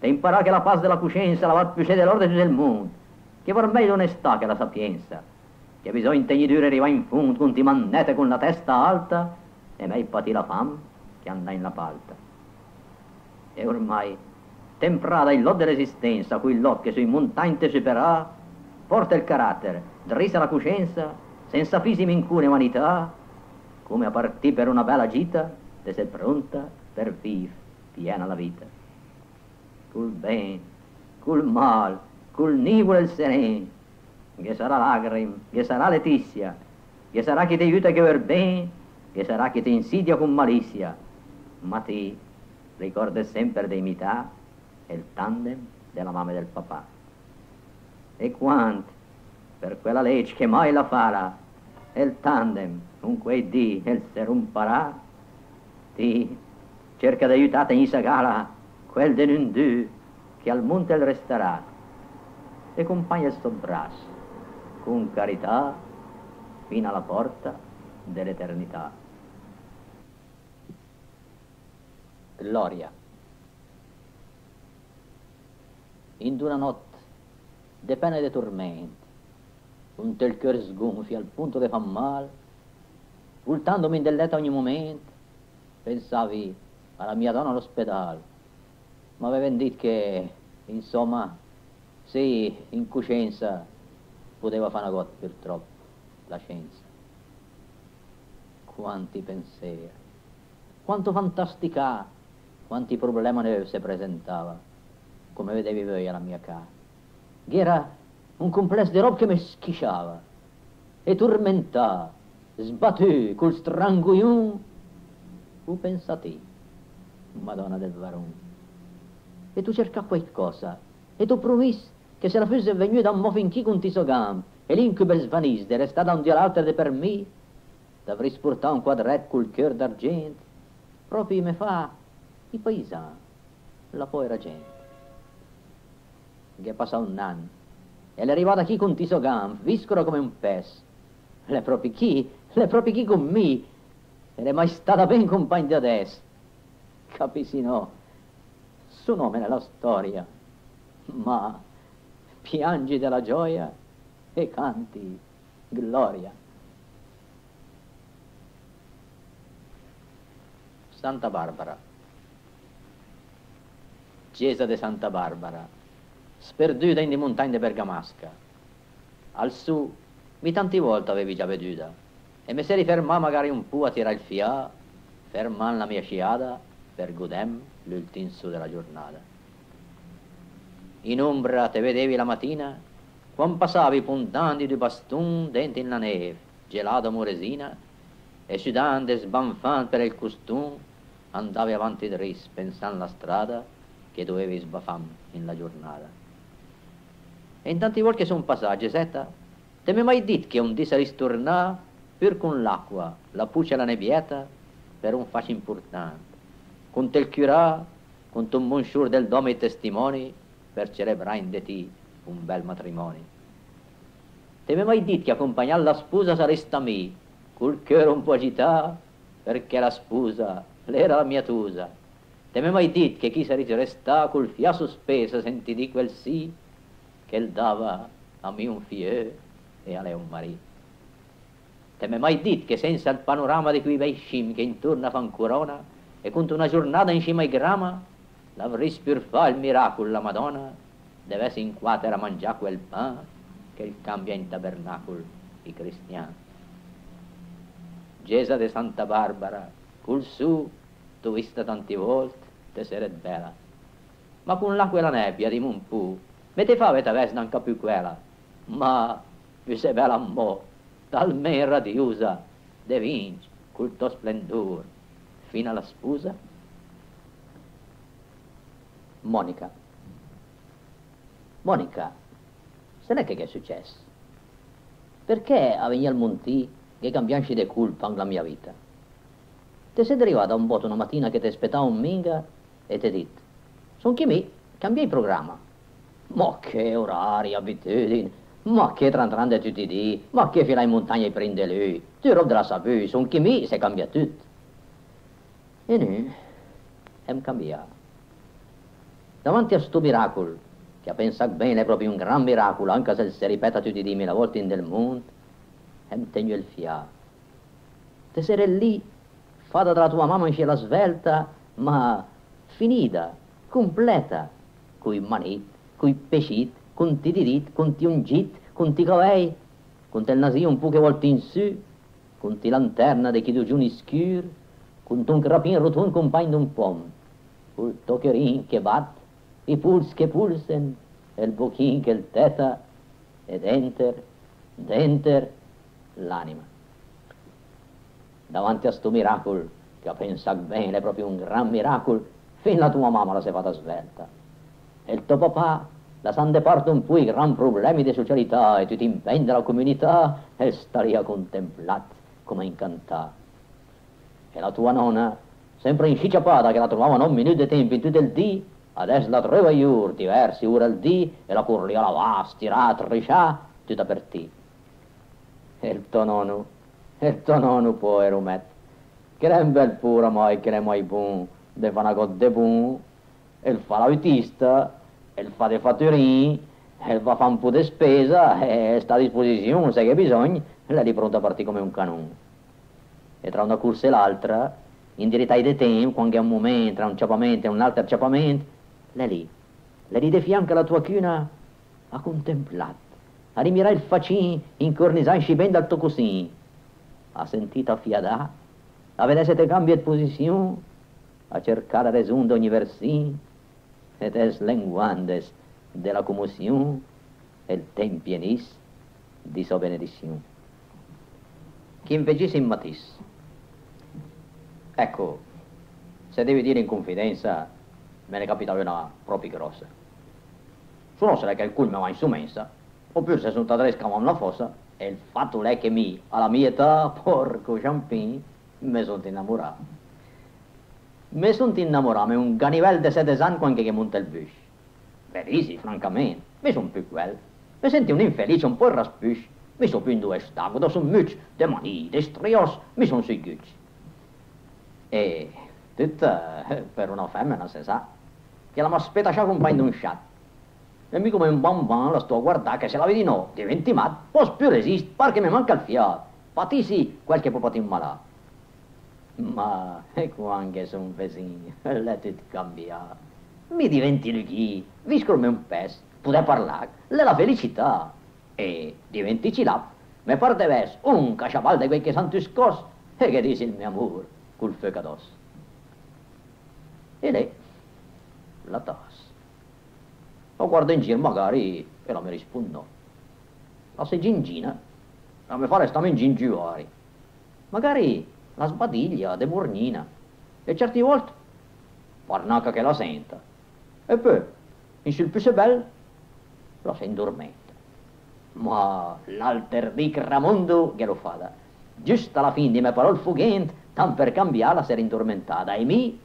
Te imparare che la pace della coscienza la va più dell'ordine del mondo, che per l'onestà che la sapienza, che bisogna tegli dure arrivare in fondo con ti mannete con la testa alta e mai pati la fam che anda in la palta. E ormai, temprata il lot dell'esistenza, cui lot che sui montanti te superà, porta il carattere, drissa la coscienza, senza fisima incune umanità, come a partire per una bella gita, te sei pronta per vivere piena la vita. Col bene, col male, col nivolo il sereno, che sarà lagrima, che sarà letizia, che sarà chi ti aiuta che ver bene, che sarà chi ti insidia con malizia, ma ti ricorda sempre di imitare il tandem della mamma e del papà. E quanto, per quella legge che mai la farà, il tandem con quei di il serum parà, ti cerca di aiutare in sagala quel de non che al monte resterà. E compagna sto braccio con carità fino alla porta dell'eternità. Gloria. In una notte de pene de tormenti, un tel cœur sgonfia al punto de fa mal, voltandomi in letto ogni momento, pensavi alla mia donna all'ospedale. Mi avevano detto che, insomma, sì, in coscienza poteva fare una cosa purtroppo, la scienza. Quanti pensieri, quanto fantastica, quanti problemi ne si presentava, come vedevi voi alla mia casa. Che era un complesso di roba che mi schisciava e tormentava, sbattuto col stranguion, tu pensati, Madonna del Varone. E tu cerca qualcosa, e tu promissi che se la fosse venuta un mo finché con ti so gambe, e l'incubo svanisse, restata un dio l'altro per me, t'avrei sportato un quadretto col cœur d'argento, proprio mi fa i paesani, la povera gente. Che è passato un anno, e l'è arrivata chi con ti so gambe, viscola come un pes. Le proprio chi, le proprio chi con me, e è mai stata ben compagna di adesso. Capisci no? Suo nome nella storia, ma piangi della gioia e canti gloria. Santa Barbara, chiesa di Santa Barbara, sperduta in di montagne Bergamasca. Al su, mi tanti volte avevi già veduta, e mi si rifermà magari un po' a tirare il fia, fermando la mia sciata, per godem l'ultim su della giornata. In ombra te vedevi la mattina, quando passavi puntando di bastun dentro in la neve, gelata moresina, e sudando e sbanfando per il costume, andavi avanti dris pensando alla strada che dovevi sbafam in la giornata. E in tanti volte sono passaggi, setta, te mi mai detto che un dì si ristornà pur con l'acqua, la puccia e la nebbietta, per un fascio importante con tel curà, con un monsiur del dome e testimoni, per celebrare in de ti un bel matrimonio. Mi mai detto che accompagnare la sposa saresti a me, col cuore un po' agitato, perché la sposa l'era la mia tusa. Mi mai detto che chi saresti restato col fia sospeso senti di quel sì, che il dava a me un figlio e a lei un marito. Ti mi mai detto che senza il panorama di quei bei scim che intorno fan corona, e con una giornata in cima ai grama l'avrei spirfato il miracolo la Madonna deve essere in quater a mangiare quel pane che cambia in tabernacolo i cristiani. Gesa de Santa Barbara, col su, tu vista tante volte, te seret bella. Ma con l'acqua e la nebbia di un pu, me te fa avete vesta anche più quella. Ma vi sei bella mo, talmente radiosa, de vinci, col tuo splendore fino alla sposa? Monica. Monica, se n'è che, è successo? Perché a venire al Monti che cambianci di colpa la mia vita? Ti sei arrivata un botto una mattina che ti aspettava un minga e ti detto, sono chi mi, cambia il programma. Ma che orari, abitudini, ma che trantrande tutti i dì, ma che fila in montagna e prende lui, tu roba della sapere, sono chi mi, si cambia tutto. E noi hem cambiato. Davanti a questo miracolo, che a pensare bene è proprio un gran miracolo, anche se si ripeta tutti i dimila volte in del mondo, hem tegno il fiato. Te sere lì, fatta dalla tua mamma in la svelta, ma finita, completa, coi manit, coi pescit, con ti dirit, con ti ungit, con ti cavei, con te nasio un po' che volte in su, con ti lanterna de chi tu giuni scur, con un crapin rotund compagno d'un pom, col tocherin che bat, i puls che pulsen, il bocchin che il teta, ed enter, d'enter l'anima. Davanti a sto miracolo, che a pensare bene è proprio un gran miracolo, fin la tua mamma la sei fatta svelta. E il tuo papà la san departo un po' i gran problemi di socialità e tu ti impegni della comunità e staria contemplato come incantato e la tua nonna, sempre in scicciapata che la trovavano un minuto di tempo in tutto il dì, adesso la trova io diversi ore al dì e la corria la va, stirà, triscià, tutta per te. E il tuo nonno, e il tuo nonno poi, Rumet, che è un bel puro mai, che è mai buon, deve fare una di buon, e il fa l'autista, e il fa dei fatturini, e va a un po' di spesa, e sta a disposizione, sai che bisogna, e lei è pronta a partire come un canone. e tra una corsa e l'altra, indirizzato di tempo, è un momento, tra un ciapamento e un altro ciapamento, lei lei di fianco alla tua china, ha contemplato, a rimirare il facin, incornisarsi ben dal tuo così, ha sentito a fiadà, a vedere se te cambia posizione, a cercare resun d'ogni versin, ed es lenguandes della commozione, e il tempienis di sua benedizione. Chi invece in Matisse, Ecco, se devi dire in confidenza, me ne capita una proprio grossa. Sono se che il culme va in sumensa, oppure se sono stato scavando una fossa, e il fatto è che mi, alla mia età, porco champigny, mi sono innamorato. Mi sono innamorato, è un ganivel di sette anni anche che monta il bus. Verisi, francamente, mi sono più quello. Mi senti un infelice, un po' raspuscio. Mi sono più in due stago, da sono mucci, de mani, de strios, mi sono sui gucci. E tutto per una femmina, si sa, che la mi aspetta già un paio di un chat. E mi come un bambino la sto a guardare che se la vedi no, diventi matto, posso più resistere, perché mi manca il fiato. Fatti sì, qualche popotin malato. Ma ecco anche se un vesino, l'è tutto cambiato. Mi diventi chi, visco come un pes, puoi parlare, l'è la felicità. E diventi là, mi parte verso un cacciaval di quei che sanno scos, e che dici il mio amore col fuoco addosso. E lei la tassa. Lo guardo in giro magari e la mi risponde no. La sei gingina, la mi fa restare in gingiuari. Magari la sbadiglia de bornina e certe volte parnaca che la senta. E poi, in sul più bello, la si indormenta. Ma l'alter dic Ramondo che lo fa da. Giusto alla fine di me parole fuggente, tan per cambiarla si era indormentata e mi,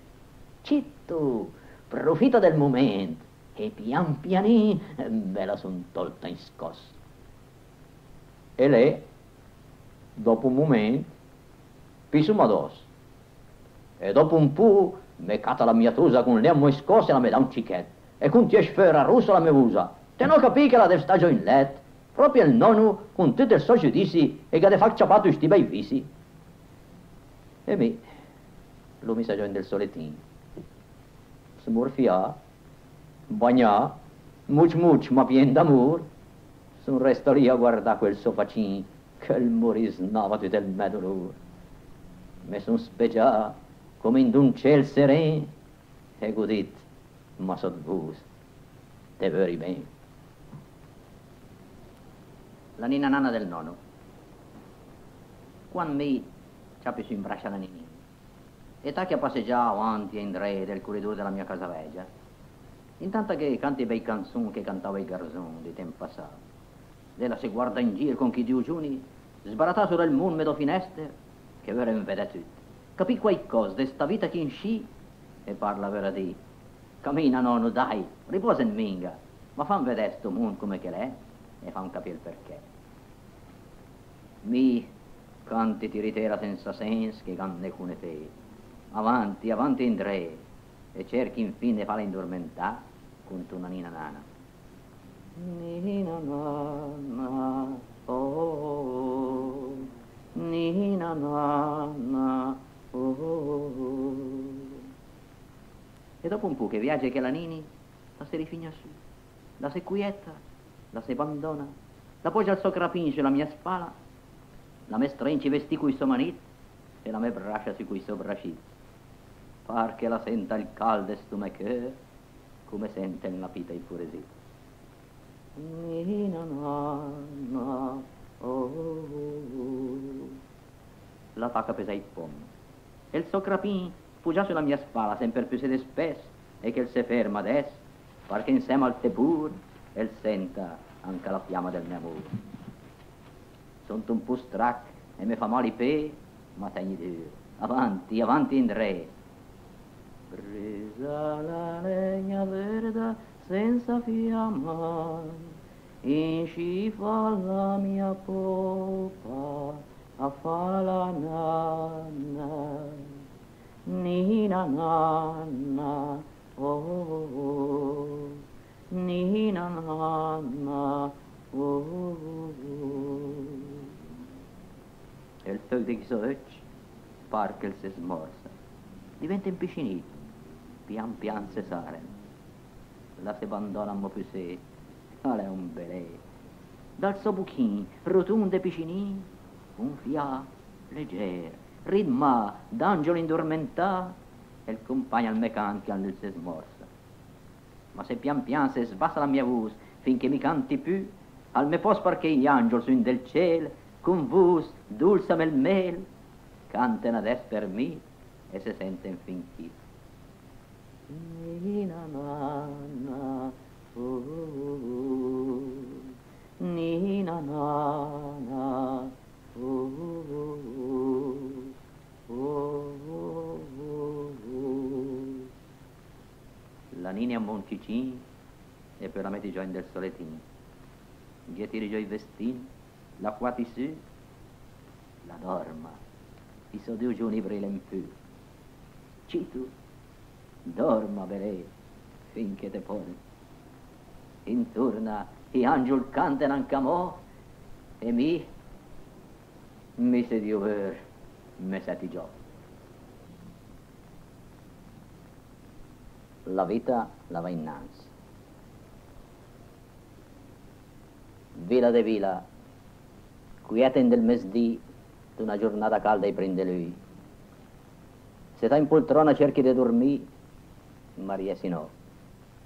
citto, profitta del momento e pian pianino me la son tolta in scossa. E lei, dopo un momento, pisuma addosso e dopo un po' me cata la mia trusa con le mo scosse e la me dà un cicchetto e con tie sfera russa la me usa. Te non capì che la deve stare in letto, proprio il nonno con tutto il suo giudizio e che deve far ciapato sti bei visi. E me, lo mi sa già del solettino. Smorfia, bagna, much much, ma pien d'amore. Sono resto lì a guardare quel sofacin che il morisnava tutto il medolore. Mi son speggiato come in un ciel sereno e godit, ma soddvus, te veri bene. La nina nana del nonno. Quando mi ci su in braccia la Nini. E tacchia passeggiava avanti e indietro del corridoio della mia casa vecchia. Intanto che canti bei canzoni che cantava i garzoni di tempo passato. Ella si guarda in giro con chi di giuni, sbaratta sopra il da finestre, che vera in vede tutto. Capì qualcosa di sta vita che in sci e parla vera di. Cammina nonno, dai, riposa in minga, ma fan vedere sto mondo come che l'è e fan capire il perché. Mi canti ti ritera senza senso che canne cune te. Avanti, avanti in tre, e cerchi infine fa l'indormentà con tu nanina nana. Nina nana, oh, oh, nina nana, oh, oh. E dopo un po' che viaggia che la nini, la si rifigna su, la si quieta, la si abbandona, la poggia al suo crapin sulla mia spalla la me strenci vestì cui so manit e la me braccia su cui so Par che la senta il caldo stu me che, come sente in la pita il na oh, La tacca pesa il pom. E il so crapin pugia sulla mia spalla sempre più sede spesso e che il se ferma adesso, par che insieme al te pur, e senta anche la fiamma del mio amore sono un po' strac e mi fa male i pe, ma tegni di avanti, avanti in re. Presa la legna verde senza fiamma, in scifa la mia popa a fa la nanna, nina nanna, oh, oh, oh. nina nanna, oh, oh, oh. El földig så högt par che si smorza, diventa impiccinito, pian pian se sare, la si abbandona a più sé, è un belè. Dal suo buchin, rotondo e piccinin, un fià leggero, ritma d'angelo indormentà, e il compagno al meccanico al si smorza. Ma se pian pian si sbassa la mia voce, finché mi canti più, al me pos perché gli angeli su in del cielo, con vus dulce il mel, cantano adesso per me e si sentono fin chi. La Nina a Moncicin e per la metti già in del soletin. Ghetti già i vestini, la qua ti su, la dorma, i so due giorni brille in più. Citu, dorma belè, finché te pone. Intorno i angeli cantano anche a mo, e mi, mi se Dio ver, me senti già. La vita la va innanzi. Vila de Vila, quieten del mesdì d'una giornata calda e prende lui. Se sta in poltrona cerchi di dormire, ma riesci no.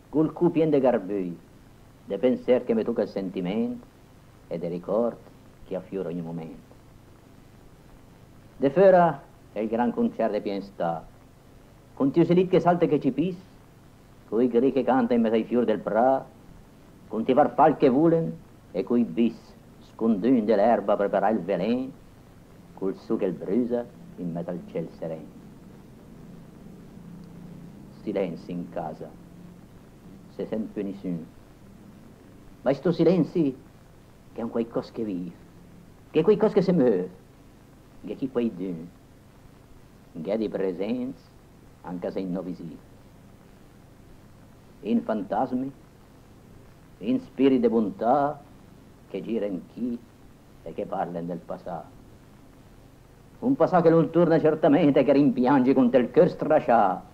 Col cupien de garbui, de pensier che mi tocca il sentimento e de ricordi che affiora ogni momento. De fera è il gran concerto di pienstà, con tiuselit che salta che ci pis, coi gri che canta in mezzo ai fiori del pra, con ti farfal che vulen e coi bis scondun dell'erba preparar il velen, col su che il brusa in mezzo al ciel sereno. Silenzio in casa, se sente nessuno. Ma questo silenzio che è un qualcosa che vive, che è qualcosa che si muove, che chi puoi dire, che è di presenza anche se non visibile. In fantasmi, in spiriti di bontà che girano chi e che parlano del passato. Un passato che non torna certamente, che rimpiange con del cœur stracciato,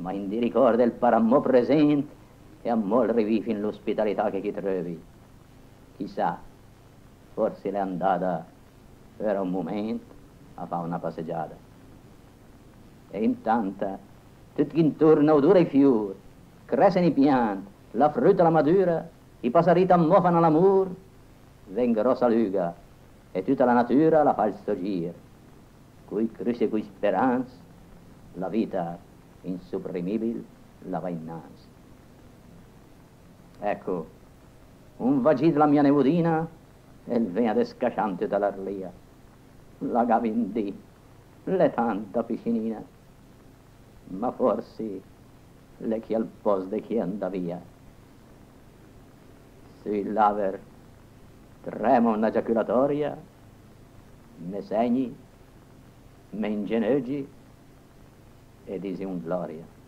ma in di ricordo il parammo presente e a mol rivivi in l'ospitalità che chi trovi. Chissà, forse l'è andata per un momento a fare una passeggiata. E intanto, tutti intorno odora i fiori, crescono i pianti, la frutta la madura, i passariti ammofano l'amore, venga rosa luga e tutta la natura la fa il suo giro. Cui cresce cui speranza, la vita insupprimibile la va innanzi. Ecco, un vagit la mia neudina e il vena descasciante dall'arlia. La gavindì, le tanta piscinina, ma forse le chi al posto di chi anda via. Sui laver trema una giaculatoria, me segni, me ingeneggi e disi un gloria.